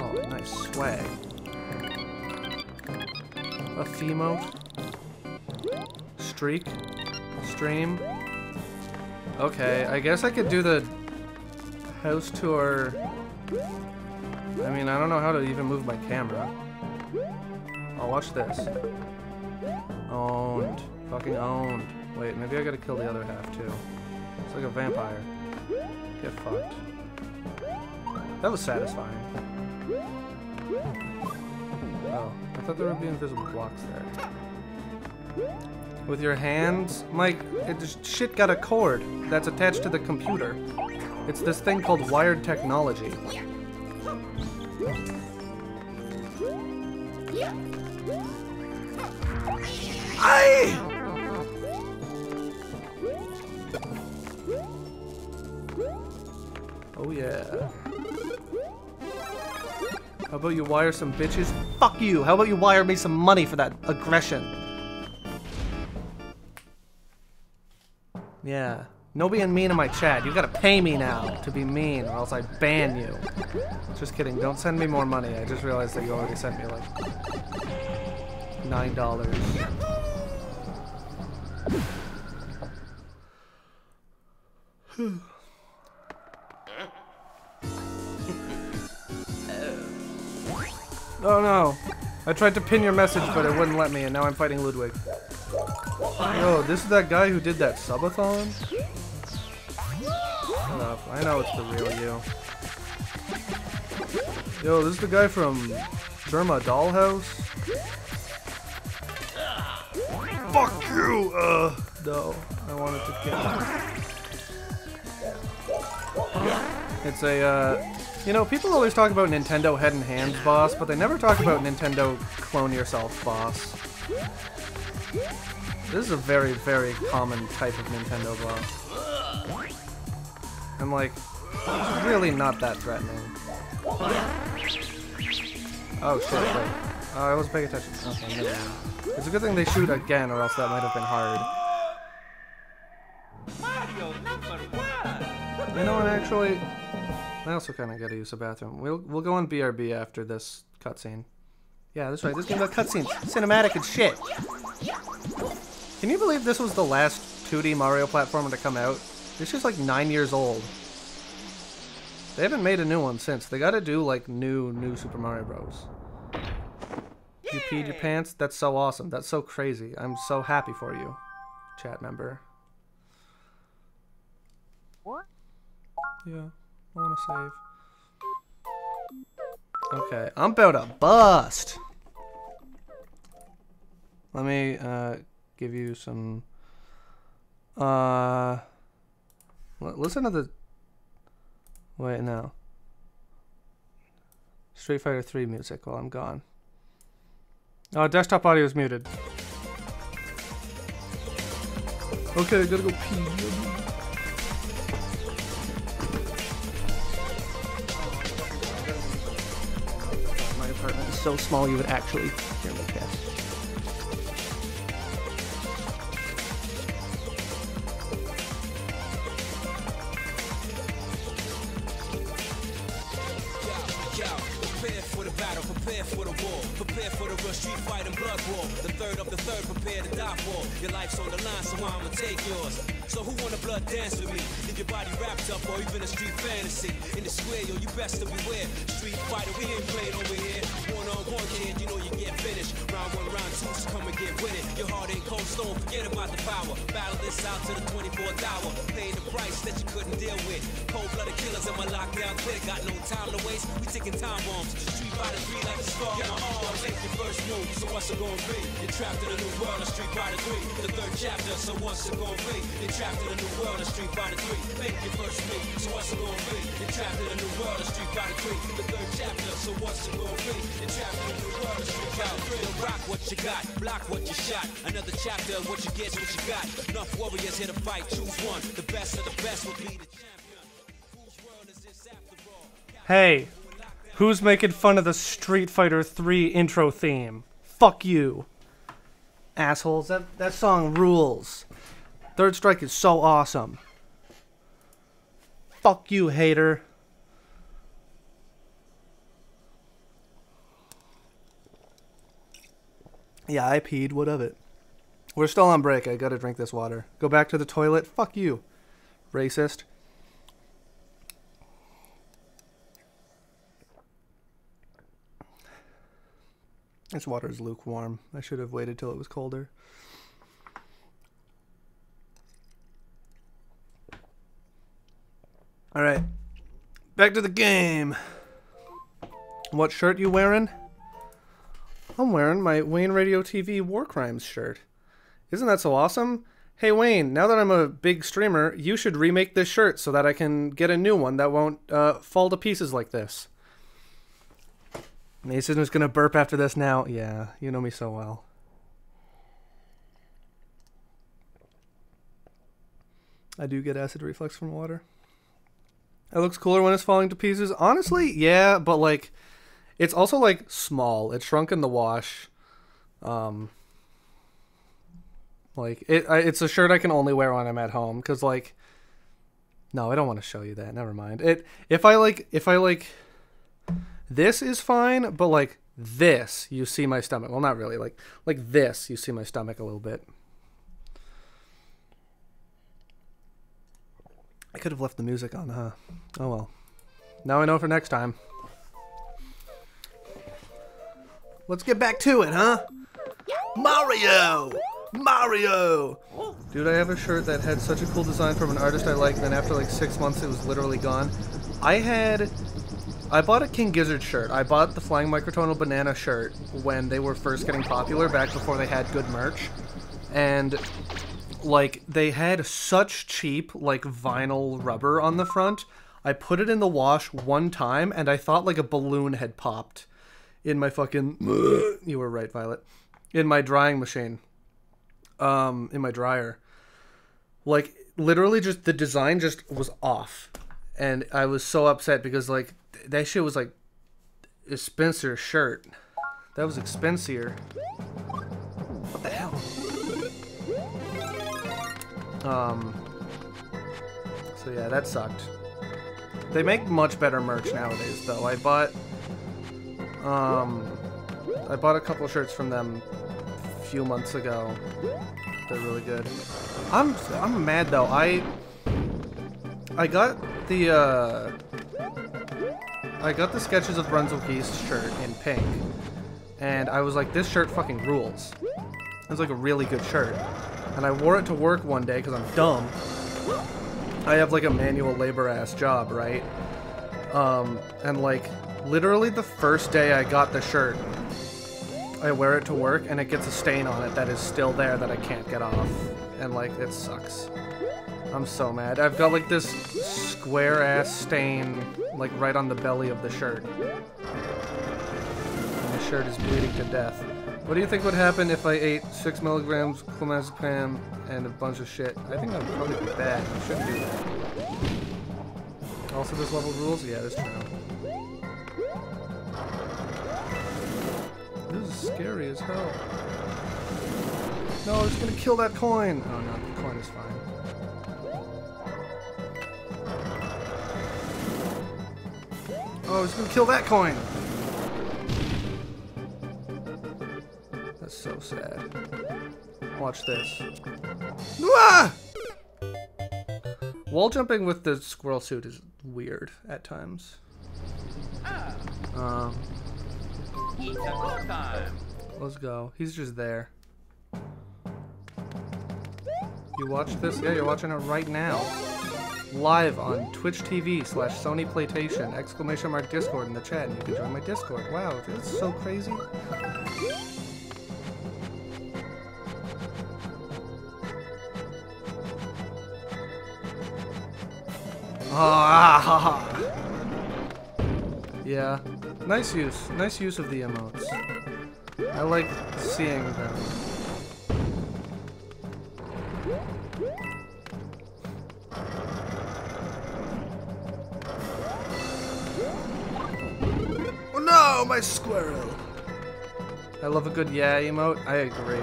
A: Oh, nice swag. A Feemote? Streak? Stream? Okay, I guess I could do the house tour. I mean, I don't know how to even move my camera. I'll watch this. Owned. Fucking owned. Wait, maybe I gotta kill the other half too. It's like a vampire. Get fucked. That was satisfying. I thought there would be invisible blocks there. With your hands? Mike, it just shit got a cord that's attached to the computer. It's this thing called wired technology. About you wire some bitches? Fuck you! How about you wire me some money for that aggression? Yeah. No being mean in my chat. You gotta pay me now to be mean or else I ban you. Just kidding. Don't send me more money. I just realized that you already sent me like nine dollars. oh no. I tried to pin your message, but it wouldn't let me, and now I'm fighting Ludwig. Yo, this is that guy who did that subathon? Up. I know it's the real you. Yo, this is the guy from Derma Dollhouse? Fuck you! Uh, no. I wanted to kill him. It's a, uh, you know, people always talk about Nintendo Head and Hands boss, but they never talk about Nintendo Clone Yourself boss. This is a very, very common type of Nintendo boss. And like, really not that threatening. Oh shit, wait. Oh, I wasn't paying attention. Okay, never mind. It's a good thing they shoot again, or else that might have been hard. You know what, actually, I also kind of gotta use the bathroom. We'll we'll go on BRB after this cutscene. Yeah, that's right. This game got cutscenes, cinematic and shit. Can you believe this was the last 2D Mario platformer to come out? This is like nine years old. They haven't made a new one since. They gotta do like new, new Super Mario Bros. You peed your pants? That's so awesome. That's so crazy. I'm so happy for you, chat member.
B: What?
A: Yeah, I wanna save. Okay, I'm about to bust. Let me uh, give you some. Uh, listen to the. Wait, no. Street Fighter 3 music while I'm gone. Oh, desktop audio is muted. Okay, I gotta go pee.
E: Body wrapped up or even a street fantasy. In the square, yo, you best to beware. Street fighter, we ain't playing over here. Kid, you know you get finished. Round one, round two, so come and get with it. Your heart ain't cold stone, forget about the power. Battle this out to the 24th hour. Paying the price that you couldn't deal with. Cold blooded killers in my lockdown clique. Got no time to waste, we taking time bombs. Street fighter three like a star. Get my arms, take your first move, so what's it gonna be? You're trapped in a new world of Street Fighter 3. The third chapter, so what's it gonna be? You're trapped in a new world of Street Fighter 3. Make your first move, so what's it gonna be? You're trapped in a new world of Street Fighter 3. The third chapter, so what's it gonna be? You're trapped in a new world of Street Fighter 3. Rock what you got, block what you shot. Another chapter, what you get, what you got. Enough warriors here to fight, choose one. The best of the best will be the champion. Whose world is this after all?
A: Hey, who's making fun of the Street Fighter 3 intro theme? Fuck you. Assholes. That that song rules. Third Strike is so awesome. Fuck you, hater. Yeah, I peed. What of it? We're still on break. I gotta drink this water. Go back to the toilet. Fuck you. Racist. This water is lukewarm. I should have waited till it was colder. All right, back to the game. What shirt you wearing? I'm wearing my Wayne Radio TV War Crimes shirt. Isn't that so awesome? Hey Wayne, now that I'm a big streamer, you should remake this shirt so that I can get a new one that won't uh, fall to pieces like this. Mason is gonna burp after this now. Yeah, you know me so well. I do get acid reflux from water. It looks cooler when it's falling to pieces. Honestly, yeah, but like, it's also like small. It's shrunk in the wash. Um, like it, it's a shirt I can only wear when I'm at home because like, no, I don't want to show you that. Never mind. It if I like if I like this is fine, but like this, you see my stomach. Well, not really. Like like this, you see my stomach a little bit. I could have left the music on, huh? Oh well. Now I know for next time. Let's get back to it, huh? Mario! Mario! Dude, I have a shirt that had such a cool design from an artist I like, and then after like six months it was literally gone. I had I bought a King Gizzard shirt. I bought the Flying Microtonal Banana shirt when they were first getting popular, back before they had good merch. And, like, they had such cheap, like, vinyl rubber on the front. I put it in the wash one time, and I thought, like, a balloon had popped in my fucking... you were right, Violet. In my drying machine. Um, in my dryer. Like, literally just, the design just was off. And I was so upset because, like, that shit was like a Spencer shirt. That was expensive. What the hell? Um. So yeah, that sucked. They make much better merch nowadays, though. I bought, um, I bought a couple shirts from them a few months ago. They're really good. I'm I'm mad though. I I got the uh I got the Sketches of Brunswick East shirt in pink, and I was like, this shirt fucking rules. It was like a really good shirt. And I wore it to work one day because I'm dumb. I have like a manual labor ass job, right? Um, and like, literally the first day I got the shirt, I wear it to work and it gets a stain on it that is still there that I can't get off. And like, it sucks. I'm so mad. I've got like this square ass stain like right on the belly of the shirt. And the shirt is bleeding to death. What do you think would happen if I ate 6 milligrams clonazepam and a bunch of shit? I think would probably be bad. I shouldn't do that. Also, this level rules? Yeah, that's true. This is scary as hell. No, it's gonna kill that coin! Oh no, the coin is fine. Oh, it's gonna kill that coin! That's so sad. Watch this. Ah! Wall jumping with the squirrel suit is weird at times. Um, let's go. He's just there. You watch this? Yeah, you're watching it right now. Live on Twitch TV slash Sony Playtation, exclamation mark Discord in the chat, and you can join my Discord. Wow, that's so crazy. Ah, yeah, nice use. Nice use of the emotes. I like seeing them. Oh no, my squirrel! I love a good yeah emote. I agree.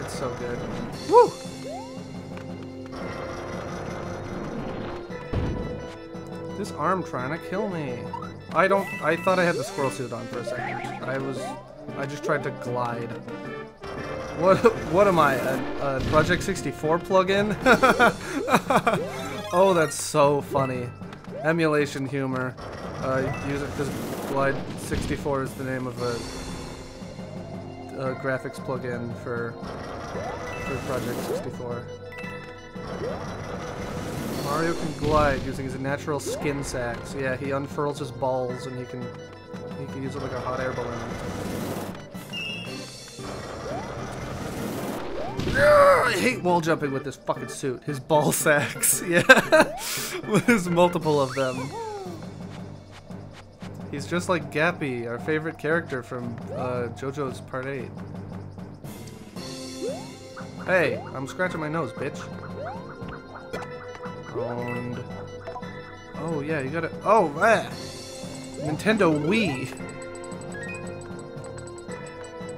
A: It's so good. Woo! This arm trying to kill me. I don't. I thought I had the squirrel suit on for a second. I was. I just tried to glide. What? What am I? A, a Project 64 plugin? oh, that's so funny. Emulation humor. Uh, use it because Glide 64 is the name of a, a graphics plugin for for Project 64. Mario can glide using his natural skin sacs. Yeah, he unfurls his balls and he can he can use it like a hot air balloon. I hate wall jumping with this fucking suit. His ball sacks. Yeah. There's multiple of them. He's just like Gappy, our favorite character from uh, JoJo's Part 8. Hey, I'm scratching my nose, bitch. And oh yeah, you gotta. Oh, ah! Nintendo Wii.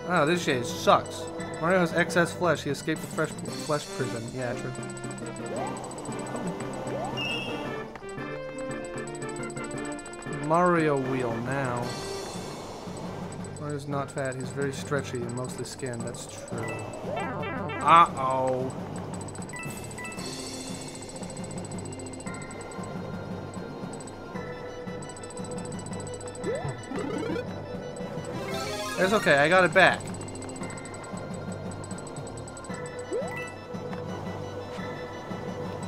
A: Ah, this shit sucks. Mario has excess flesh. He escaped the fresh flesh prison. Yeah, true. Mario wheel now. Mario's not fat. He's very stretchy and mostly skin. That's true. Uh It's okay, I got it back.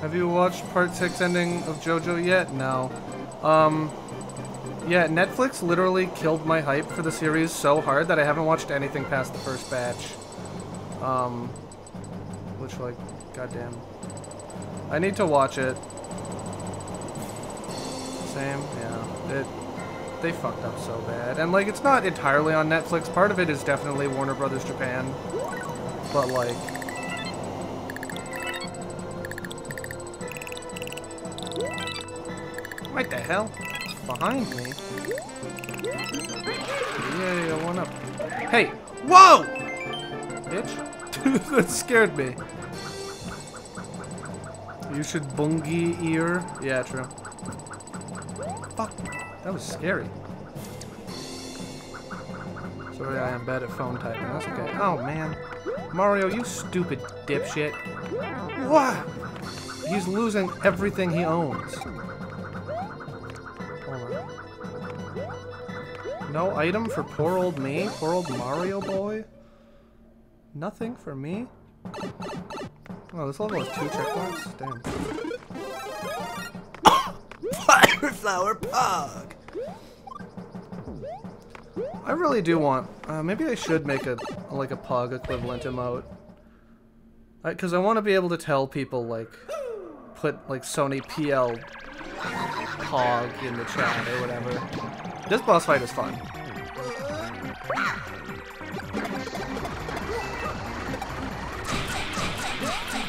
A: Have you watched part 6 ending of JoJo yet? No. Um, yeah, Netflix literally killed my hype for the series so hard that I haven't watched anything past the first batch. Um, which, like, goddamn. I need to watch it. Same, yeah. It, they fucked up so bad. And, like, it's not entirely on Netflix. Part of it is definitely Warner Brothers Japan. But, like... What the hell? Behind me? Yeah, yeah, one up. Hey! Whoa! Bitch. that scared me. You should bungie ear. Yeah, true. Fuck. That was scary. Sorry, I am bad at phone typing. That's okay. Oh, man. Mario, you stupid dipshit. What? He's losing everything he owns. No item for poor old me? Poor old Mario boy? Nothing for me? Oh, this level has two checkpoints? Damn. Fire Flower Pog! I really do want... Uh, maybe I should make a like a Pog equivalent emote. Because I, want to be able to tell people, like, put, like, Sony PL Pog in the chat or whatever. This boss fight is fun.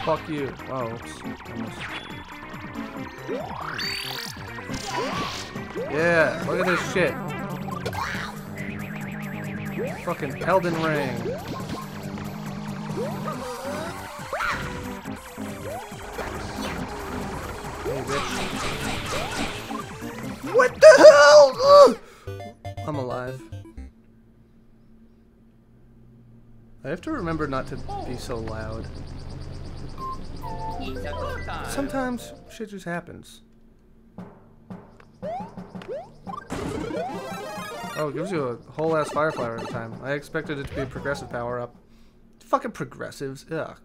A: Fuck you. Oh, oops. Almost. Yeah, look at this shit. Fucking Elden Ring. Hey, bitch. What the hell? Ugh! I'm alive. I have to remember not to be so loud. Sometimes shit just happens. Oh, it gives you a whole ass fire flower at a time. I expected it to be a progressive power up. Fucking progressives. Ugh.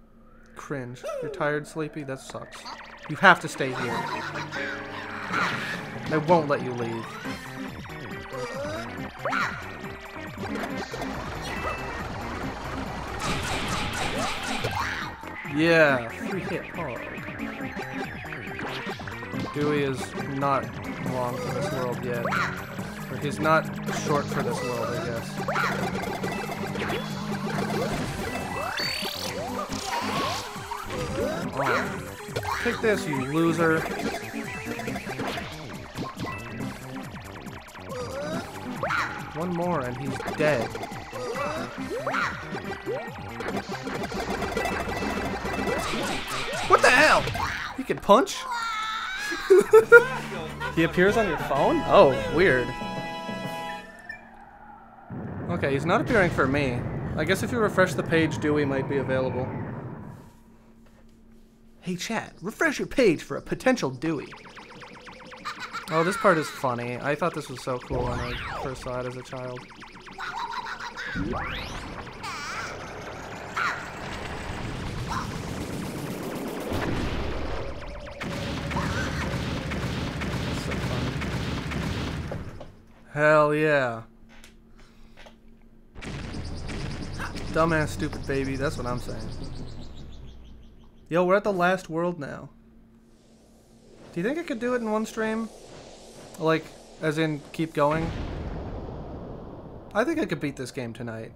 A: Cringe. You're tired, sleepy? That sucks. You have to stay here. I won't let you leave. Yeah, free hit hard. Dewey is not long for this world yet. Or he's not short for this world, I guess. Take this, you loser. One more and he's dead. What the hell? He can punch? he appears on your phone? Oh, weird. Okay, he's not appearing for me. I guess if you refresh the page, Dewey might be available. Hey chat, refresh your page for a potential Dewey. Oh, this part is funny. I thought this was so cool when I first saw it as a child. So funny. Hell yeah. Dumbass stupid baby, that's what I'm saying. Yo, we're at the last world now. Do you think I could do it in one stream? Like, as in, keep going? I think I could beat this game tonight.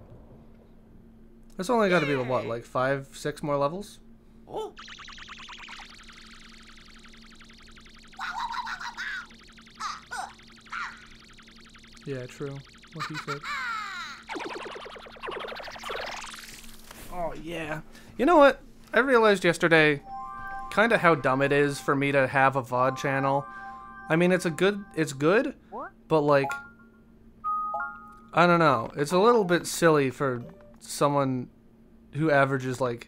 A: It's only got to be, what, like five, six more levels?
D: Oh,
A: Yeah, true. What he said. Oh, yeah. You know what? I realized yesterday kind of how dumb it is for me to have a VOD channel. I mean, it's a good, it's good, but like, I don't know. It's a little bit silly for someone who averages like,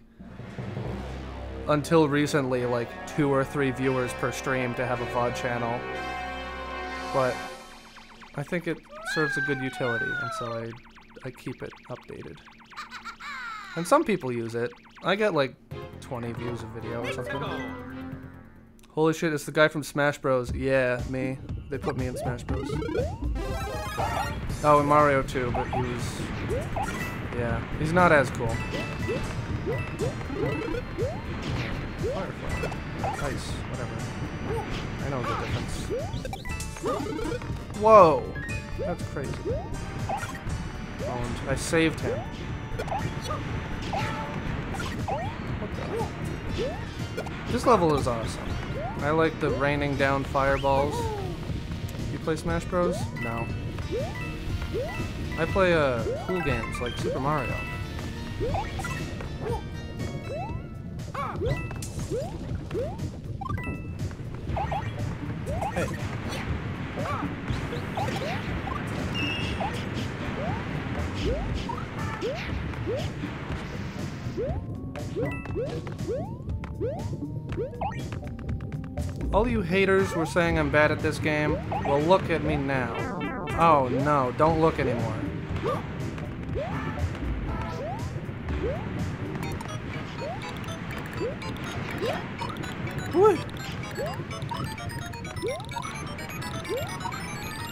A: until recently, like two or three viewers per stream to have a VOD channel. But I think it serves a good utility, and so I, I keep it updated. And some people use it. I get like 20 views a video or something. Holy shit, it's the guy from Smash Bros. Yeah, me. They put me in Smash Bros. Oh, and Mario too, but he was... Yeah, he's not as cool. Firefly. Ice, whatever. I know the difference. Whoa! That's crazy. Owned. I saved him. This level is awesome. I like the raining down fireballs. You play Smash Bros? No. I play uh, cool games like Super Mario. Hey. All you haters were saying I'm bad at this game. Well, look at me now. Oh no, don't look anymore. Whee!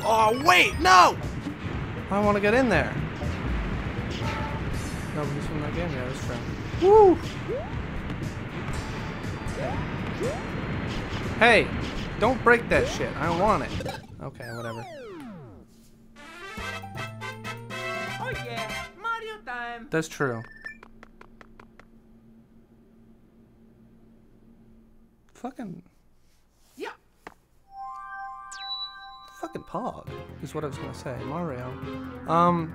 A: Oh wait, no! I want to get in there. Woo! Hey, don't break that shit. I don't want it. Okay, whatever.
D: oh yeah, Mario time.
A: That's true. Fucking.
D: Yeah.
A: Fucking Pog is what I was gonna say. Mario. Um.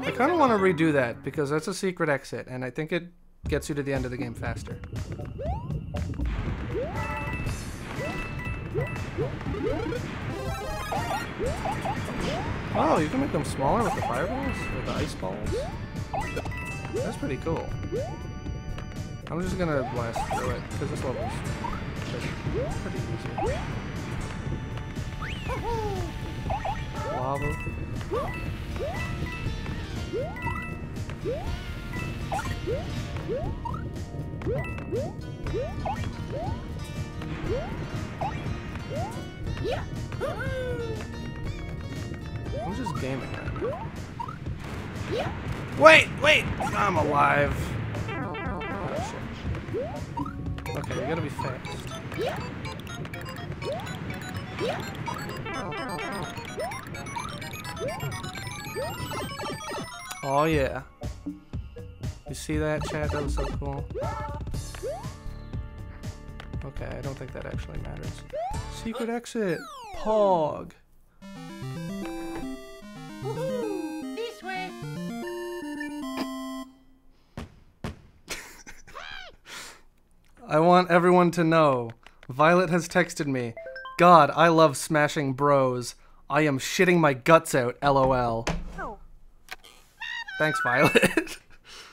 A: I kind of want to redo that because that's a secret exit, and I think it gets you to the end of the game faster. Oh, you can make them smaller with the fireballs or the ice balls. That's pretty cool. I'm just gonna blast through it because this level's pretty, pretty easy. Lava. I'm just gaming. Wait, wait! I'm alive. Oh. Okay, you gotta be fast. Oh yeah. You see that chat? That was so cool. Okay, I don't think that actually matters. Secret exit! Pog!
B: This way.
A: I want everyone to know. Violet has texted me. God, I love smashing bros. I am shitting my guts out, lol. Thanks, Violet.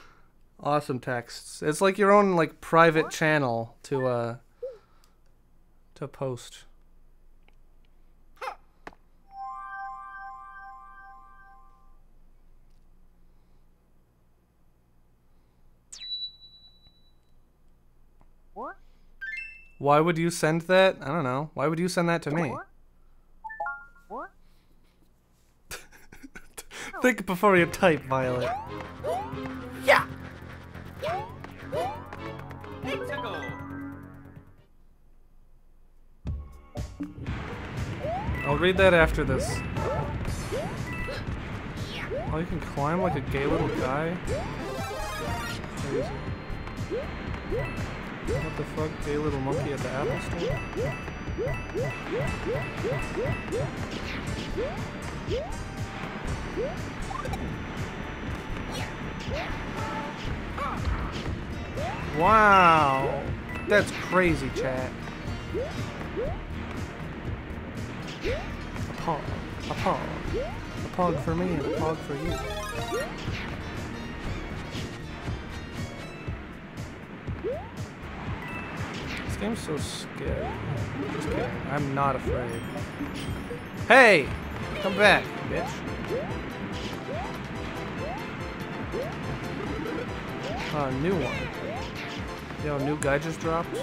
A: awesome texts. It's like your own like private channel to uh to post.
B: What?
A: Why would you send that? I don't know. Why would you send that to me?
B: What? What?
A: Think before you type, Violet.
B: Yeah.
D: Let's go.
A: I'll read that after this. Oh, you can climb like a gay little guy? Crazy. What the fuck? Gay little monkey at the Apple store? Wow! That's crazy, chat. A pog. A pog. A pog for me and a pog for you. This game's so scary. I'm not afraid. Hey! Come back, bitch. Uh, new one. Yo, new guy just dropped.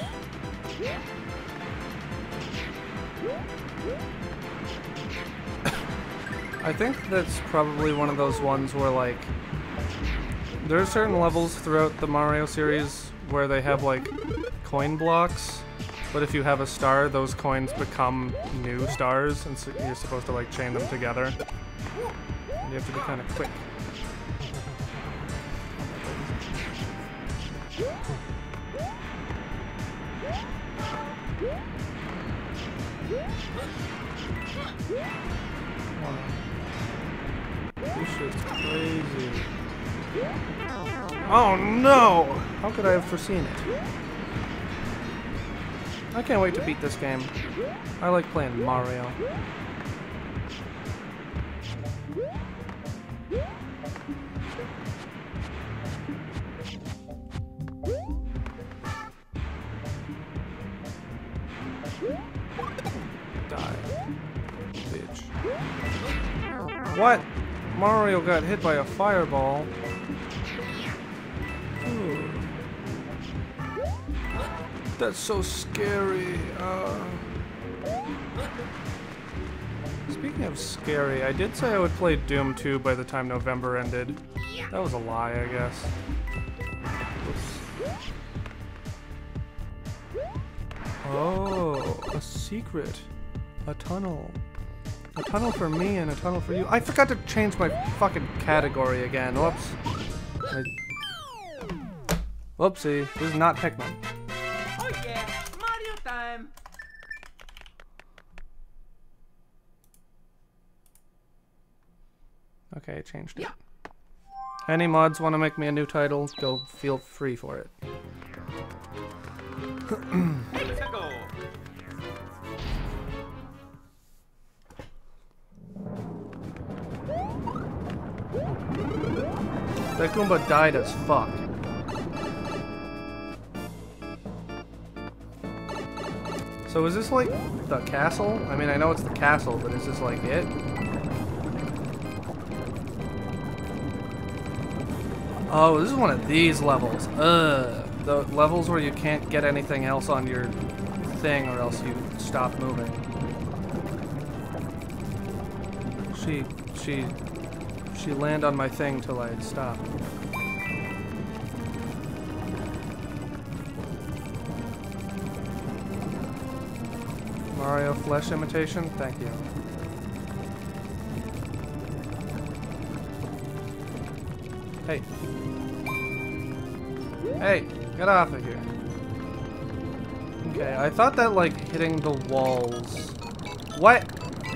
A: I think that's probably one of those ones where like there are certain levels throughout the Mario series where they have like coin blocks, but if you have a star, those coins become new stars, and so you're supposed to like chain them together. And you have to be kind of quick. This shit's crazy. Oh no! How could I have foreseen it? I can't wait to beat this game. I like playing Mario. Die. Bitch. What? Mario got hit by a fireball. Ooh. That's so scary. Uh, speaking of scary, I did say I would play Doom 2 by the time November ended. That was a lie, I guess. Oops. Oh, a secret. A tunnel. A tunnel for me and a tunnel for you. I forgot to change my fucking category again. Whoops. I... Whoopsie. This is not Pikmin. Okay, I changed it. Yeah. Any mods want to make me a new title, go feel free for it. that Goomba died as fuck. So is this like the castle? I mean, I know it's the castle, but is this like it? Oh, this is one of these levels. Ugh. The levels where you can't get anything else on your thing or else you stop moving. She, she, she land on my thing till I stop. Mario flesh imitation? Thank you. Hey. Hey, get off of here. Okay, I thought that like hitting the walls. What?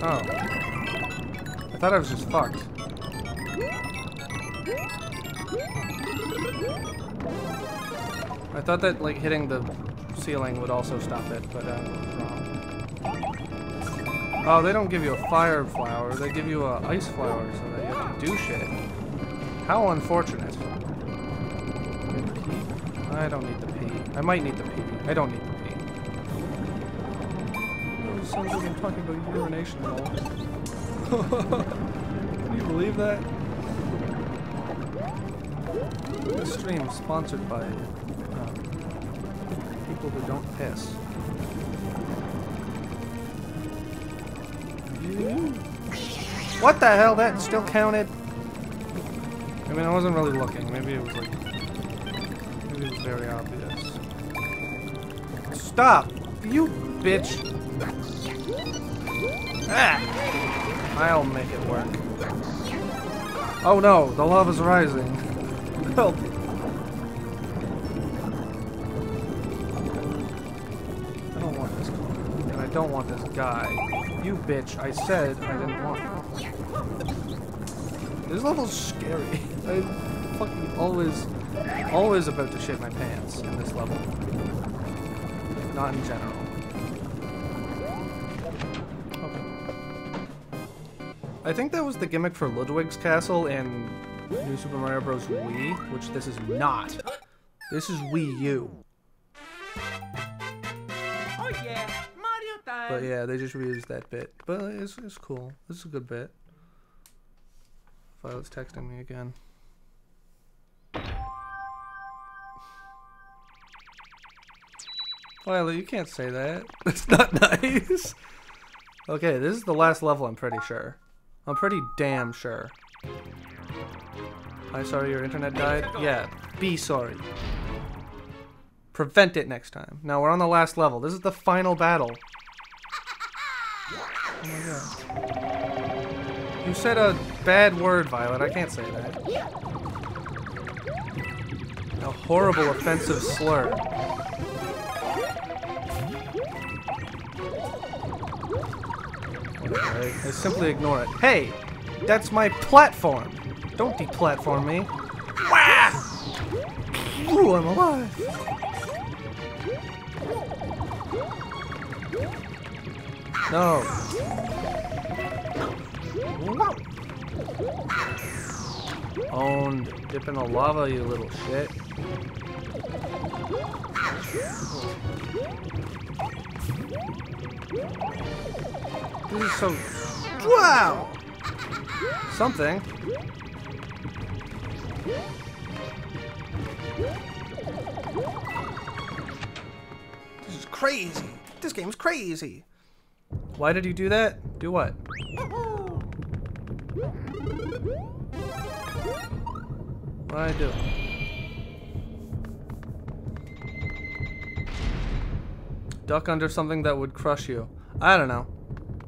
A: Oh. I thought I was just fucked. I thought that like hitting the ceiling would also stop it, but uh, wrong. Oh, they don't give you a fire flower, they give you a ice flower so that you have to do shit. How unfortunate. I don't need the pee. I might need the pee. I don't need the pee. Oh, sounds like I'm talking about urination and all. Can you believe that? This stream is sponsored by um, people who don't piss. What the hell? That still counted? I mean, I wasn't really looking. Maybe it was like... Very obvious. Stop! You bitch! Ah! I'll make it work. Oh no, the lava's rising. Help! I don't want this car. And I don't want this guy. You bitch, I said I didn't want This level's scary. I'm fucking always, always about to shit my pants in this level. Not in general. Okay. I think that was the gimmick for Ludwig's Castle in New Super Mario Bros. Wii, which this is not. This is Wii U.
B: Oh yeah, Mario time.
A: But yeah, they just reused that bit. But it's, it's cool. This is a good bit. Violet's texting me again. Violet, you can't say that. That's not nice. Okay, this is the last level, I'm pretty sure. I'm pretty damn sure. I'm sorry your internet died? Yeah, be sorry. Prevent it next time. Now we're on the last level. This is the final battle. Oh my god. You said a bad word, Violet. I can't say that. A horrible, offensive slur. Whatever, I, I simply ignore it. Hey! That's my platform! Don't deplatform me. Wah! Ooh, I'm alive! No. Owned. Dip in the lava, you little shit. This is so... Wow! Something. This is crazy. This game's crazy. Why did you do that? Do what? What I do? Duck under something that would crush you. I don't know.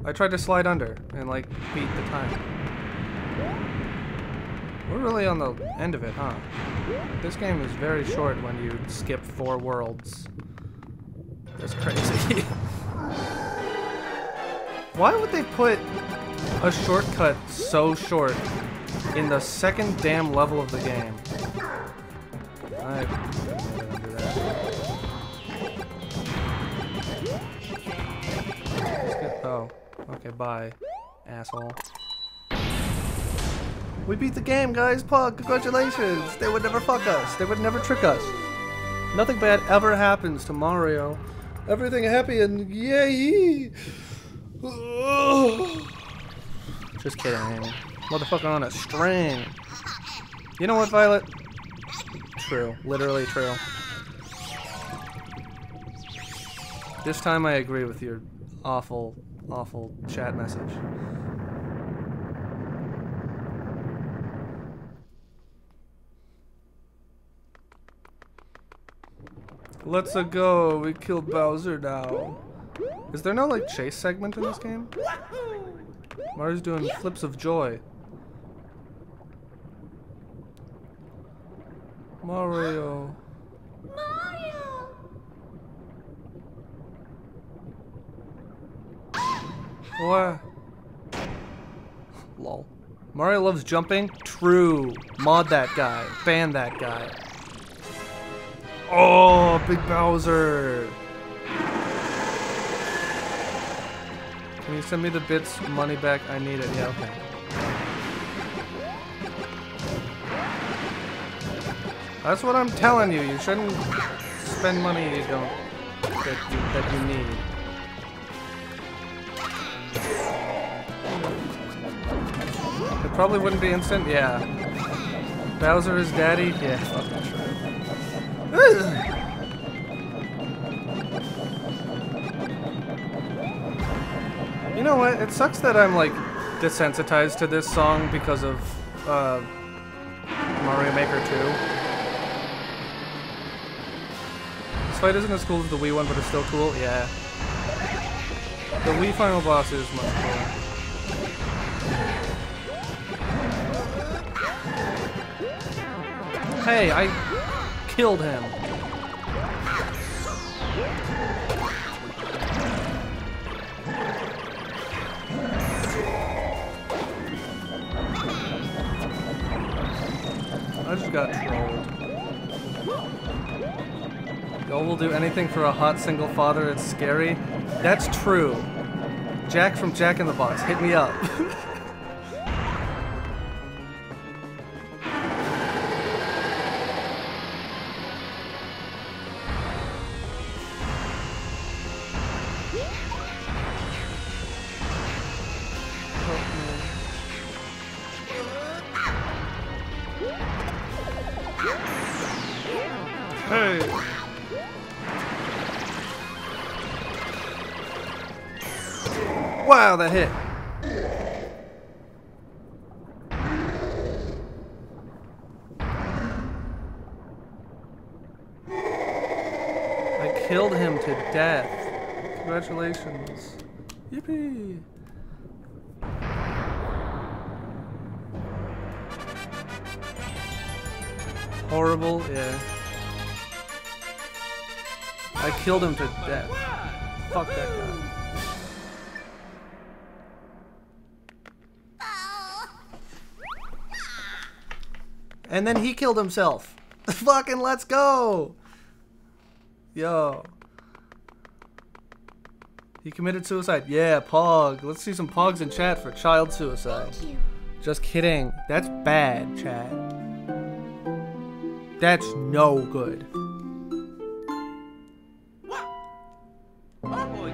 A: I tried to slide under and like beat the time. We're really on the end of it, huh? This game is very short when you skip four worlds. That's crazy. Why would they put a shortcut so short in the second damn level of the game? I oh, okay, bye, asshole. We beat the game, guys. Pog, congratulations. They would never fuck us. They would never trick us. Nothing bad ever happens to Mario. Everything happy and yay! Just kidding. Motherfucker on a string. You know what, Violet? True. Literally true. This time I agree with your awful, awful chat message. Let's a go. We killed Bowser now. Is there no like chase segment in this game? Mario's doing flips of joy. Mario. What? Lol. Mario loves jumping? True. Mod that guy. Ban that guy. Oh, Big Bowser. Can you send me the bits money back? I need it. Yeah, okay. That's what I'm telling you. You shouldn't spend money you don't that you, that you need. It probably wouldn't be instant. Yeah. Bowser is daddy. Yeah. You know what? It sucks that I'm like desensitized to this song because of uh, Mario Maker 2. This fight isn't as cool as the Wii one, but it's still cool. Yeah. The Wii final boss is much cooler. Hey, I killed him. I just got trolled. Y'all will do anything for a hot single father, it's scary. That's true. Jack from Jack in the Box, hit me up. That hit. I killed him to death. Congratulations. Yippee! Horrible, yeah. I killed him to death. Fuck that guy. And then he killed himself. Fucking let's go! Yo. He committed suicide. Yeah, Pog. Let's see some Pogs in chat for child suicide. Just kidding. That's bad, chat. That's no good. What? Oh,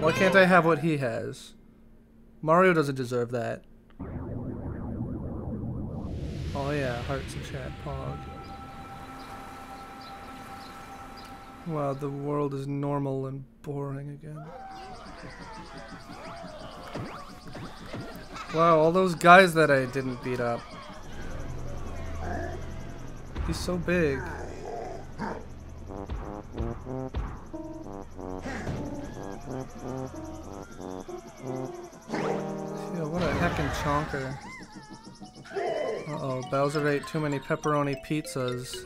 A: Why can't I have what he has? Mario doesn't deserve that. Oh yeah, hearts in chat, Pog. Wow, the world is normal and boring again. Wow, all those guys that I didn't beat up. He's so big. Yeah, what a heckin' chonker. Uh-oh, Bowser ate too many pepperoni pizzas.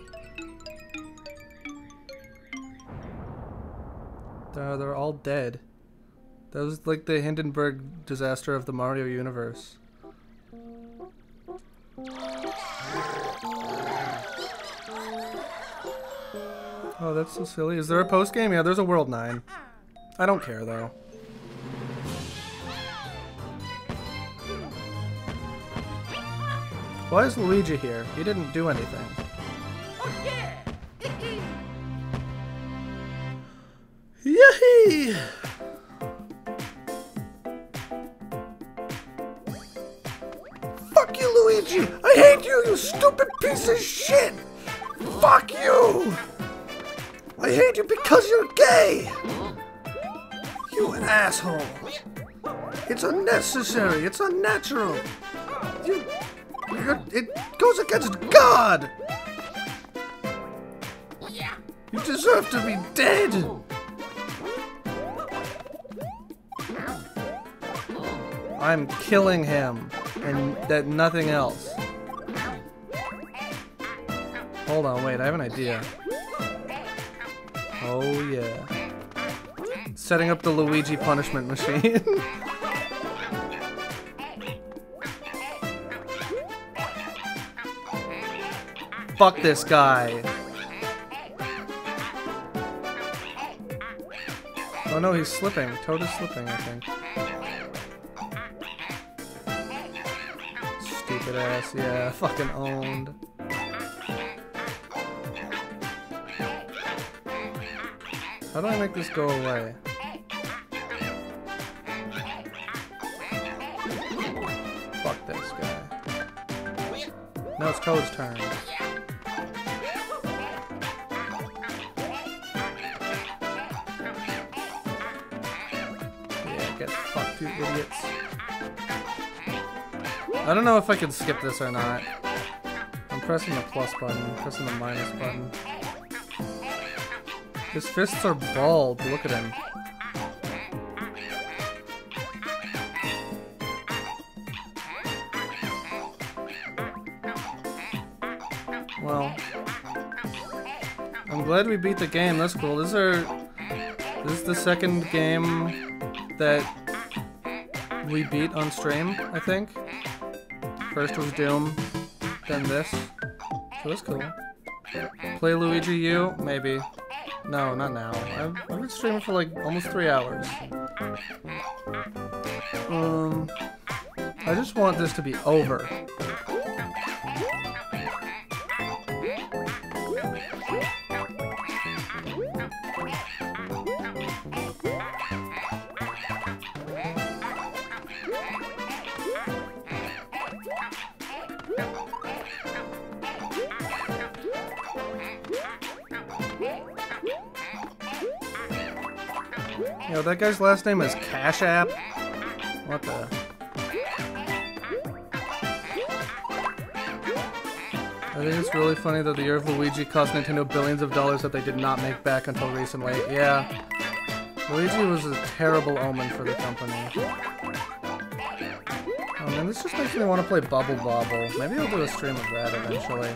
A: They're, they're all dead. That was like the Hindenburg disaster of the Mario universe. Oh, that's so silly. Is there a post game? Yeah, there's a World 9. I don't care though. Why is Luigi here? He didn't do anything.
B: Oh yeah!
A: Yay! Fuck you, Luigi! I hate you, you stupid piece of shit! Fuck you! I hate you because you're gay! You an asshole! It's unnecessary, it's unnatural! You. It goes against God! You deserve to be dead! I'm killing him, and that nothing else. Hold on, wait, I have an idea. Oh yeah. Setting up the Luigi punishment machine. Fuck this guy. Oh no, he's slipping. Toad is slipping, I think. Stupid ass, yeah, fucking owned. How do I make this go away? Fuck this guy. Now it's Toad's turn. I don't know if I can skip this or not. I'm pressing the plus button, I'm pressing the minus button. His fists are bald, look at him. Well, I'm glad we beat the game. That's cool. This is our, this is the second game that we beat on stream. I think. First was Doom, then this. So that's cool. Play Luigi U? Maybe. No, not now. I've, I've been streaming for like almost three hours. Um, I just want this to be over. That guy's last name is Cash App? What the? I think it's really funny that the Year of Luigi cost Nintendo billions of dollars that they did not make back until recently. Yeah. Luigi was a terrible omen for the company. Oh man, this just makes me want to play Bubble Bobble. Maybe I'll do a stream of that eventually.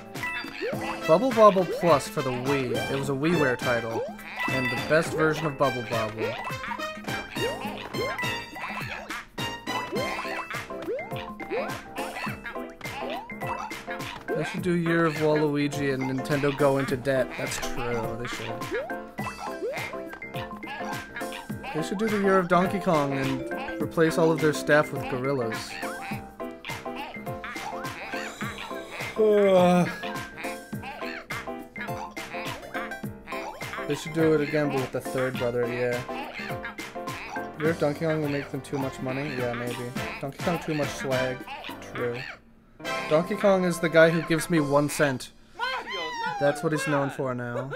A: Bubble Bobble Plus for the Wii. It was a WiiWare title, and the best version of Bubble Bobble. Do Year of Waluigi and Nintendo go into debt. That's true. They should. They should do the Year of Donkey Kong and replace all of their staff with gorillas. They should do it again, but with the third brother, yeah. Year of Donkey Kong will make them too much money? Yeah, maybe. Donkey Kong too much swag? True. Donkey Kong is the guy who gives me one cent. That's what he's known for now.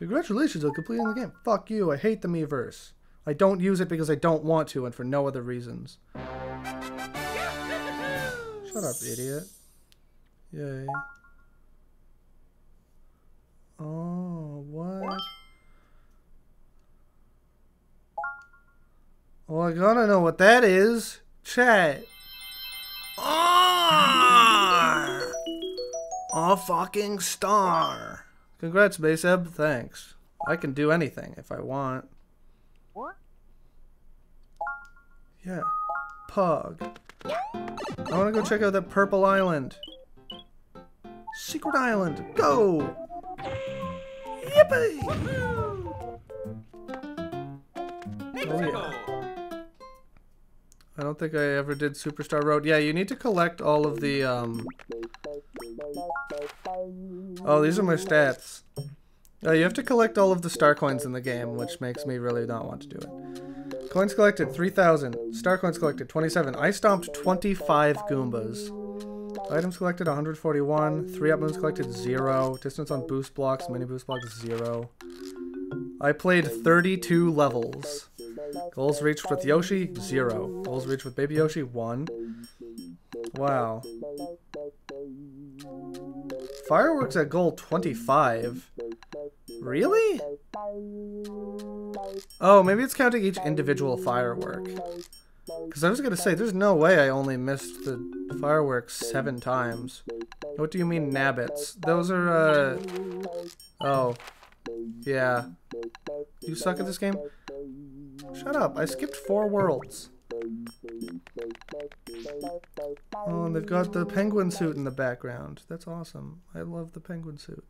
A: Congratulations on completing the game. Fuck you, I hate the Miiverse. I don't use it because I don't want to and for no other reasons. Shut up, idiot. Yay. Oh, what? Well, I gotta know what that is. Chat. Ah! A fucking star. Congrats, Baseb. Thanks. I can do anything if I want.
B: What?
A: Yeah. Pug. I want to go check out that purple island. Secret island. Go! Yippee! Oh, yeah. I don't think I ever did Superstar Road. Yeah, you need to collect all of the, um... Oh, these are my stats. Uh, you have to collect all of the star coins in the game, which makes me really not want to do it. Coins collected, 3,000. Star coins collected, 27. I stomped 25 Goombas. Items collected, 141. 3 up moons collected, 0. Distance on boost blocks, mini boost blocks, 0. I played 32 levels. Goals reached with Yoshi, 0. Goals reached with Baby Yoshi, 1. Wow. Fireworks at goal 25. Really? Oh, maybe it's counting each individual firework. Because I was going to say, there's no way I only missed the fireworks seven times. What do you mean, nabbits? Those are, uh... Oh. Yeah. You suck at this game? Shut up, I skipped four worlds. Oh, and they've got the penguin suit in the background. That's awesome. I love the penguin suit.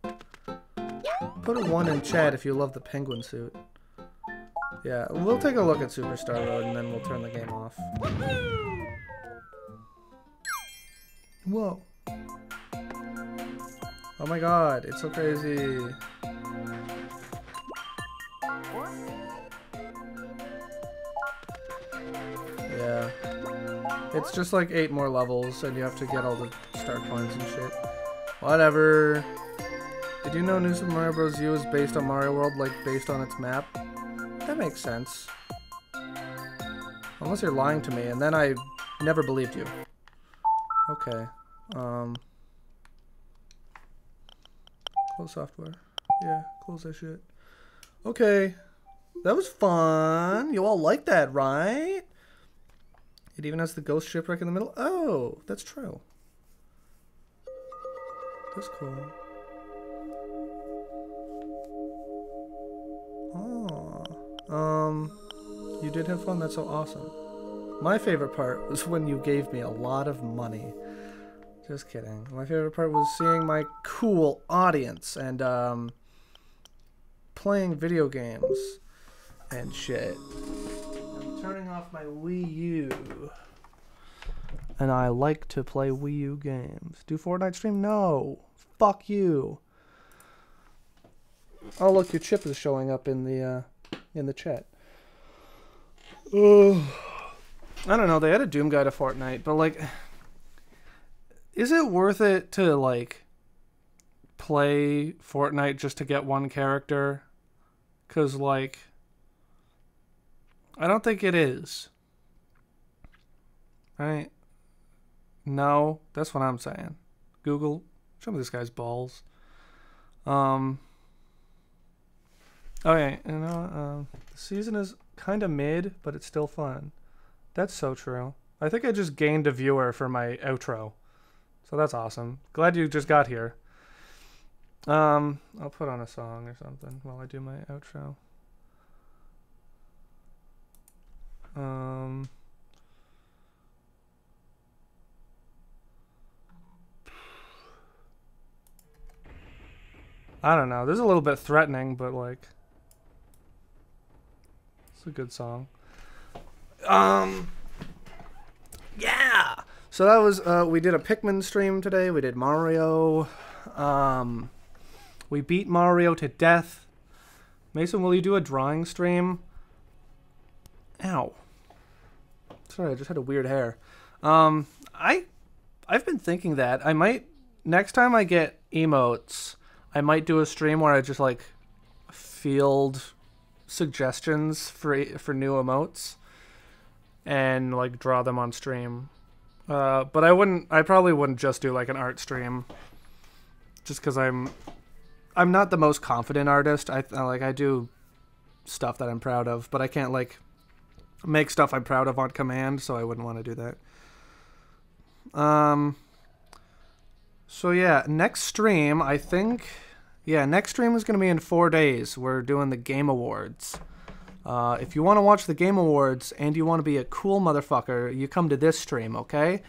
A: Put a 1 in chat if you love the penguin suit. Yeah, we'll take a look at Superstar Road and then we'll turn the game off. Whoa. Oh my god, it's so crazy. Yeah. It's just like eight more levels and you have to get all the star coins and shit. Whatever. Did you know New Super Mario Bros. U is based on Mario World, like based on its map? That makes sense. Unless you're lying to me, and then I never believed you. Okay. Um. Close software. Yeah, close that shit. Okay. That was fun. You all like that, right? It even has the ghost shipwreck in the middle. Oh, that's true. That's cool. Oh. Um, you did have fun. That's so awesome. My favorite part was when you gave me a lot of money. Just kidding. My favorite part was seeing my cool audience and um, playing video games and shit. Off my Wii U. And I like to play Wii U games. Do Fortnite stream? No. Fuck you. Oh look, your chip is showing up in the uh, in the chat. Ugh. I don't know. They had a Doom guy to Fortnite, but like, is it worth it to like play Fortnite just to get one character? Cause like, I don't think it is. Right? No, that's what I'm saying. Google, show me this guy's balls. Um. Okay, you know, um, the season is kind of mid, but it's still fun. That's so true. I think I just gained a viewer for my outro. So that's awesome. Glad you just got here. Um, I'll put on a song or something while I do my outro. Um, I don't know. This is a little bit threatening, but like, it's a good song. Um, yeah. So that was uh, we did a Pikmin stream today. We did Mario. Um, we beat Mario to death. Mason, will you do a drawing stream? Ow. Sorry, I just had a weird hair. Um, I, I've been thinking that I might next time I get emotes, I might do a stream where I just like field suggestions for for new emotes and like draw them on stream. Uh, but I wouldn't. I probably wouldn't just do like an art stream, just because I'm, I'm not the most confident artist. I, I like I do stuff that I'm proud of, but I can't like make stuff I'm proud of on command, so I wouldn't want to do that. Um. So yeah, next stream I think, yeah, next stream is gonna be in four days. We're doing the Game Awards. Uh, if you want to watch the Game Awards and you want to be a cool motherfucker, you come to this stream, okay?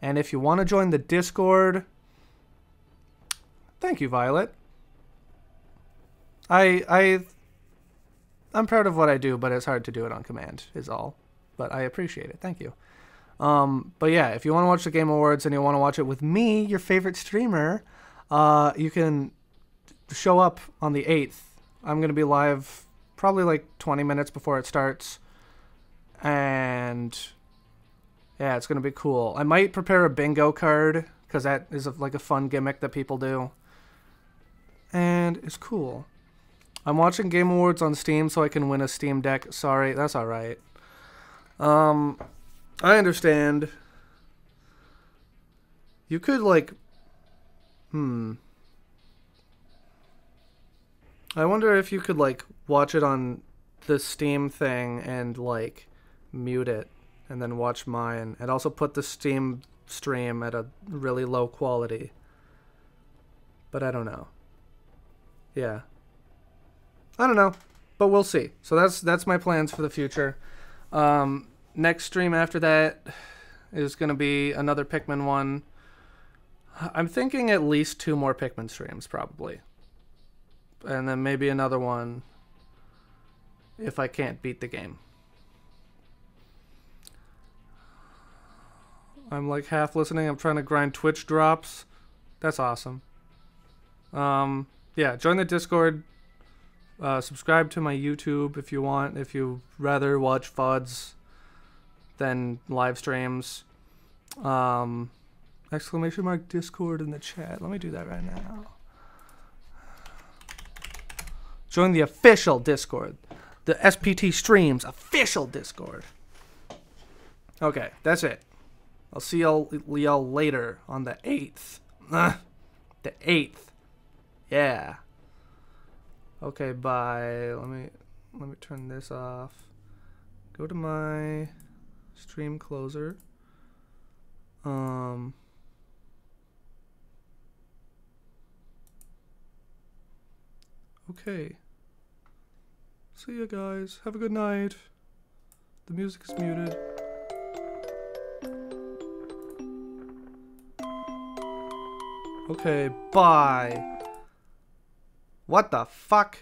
A: And if you want to join the Discord, thank you, Violet. I I I'm proud of what I do, but it's hard to do it on command. Is all. But I appreciate it. Thank you. Um, but yeah, if you want to watch the Game Awards and you want to watch it with me, your favorite streamer, uh, you can show up on the 8th. I'm going to be live probably like 20 minutes before it starts. And yeah, it's going to be cool. I might prepare a bingo card because that is a, like a fun gimmick that people do. And it's cool. I'm watching Game Awards on Steam so I can win a Steam Deck. Sorry, that's all right. Um, I understand. You could like, hmm. I wonder if you could like watch it on the Steam thing and like mute it and then watch mine and also put the Steam stream at a really low quality. But I don't know. Yeah. I don't know, but we'll see. So that's that's my plans for the future. Um, next stream after that is going to be another Pikmin one. I'm thinking at least two more Pikmin streams probably. And then maybe another one if I can't beat the game. I'm like half listening. I'm trying to grind Twitch drops. That's awesome. Um, yeah, join the Discord. Uh, subscribe to my YouTube if you want. If you rather watch VODs than live streams. Um, exclamation mark Discord in the chat. Let me do that right now. Join the official Discord. The SPT Streams official Discord. Okay, that's it. I'll see y'all, y'all later on the 8th. Ugh, the 8th. Yeah. Okay, bye. Let me let me turn this off. Go to my stream closer. Um Okay. See you guys. Have a good night. The music is muted. Okay, bye. What the fuck?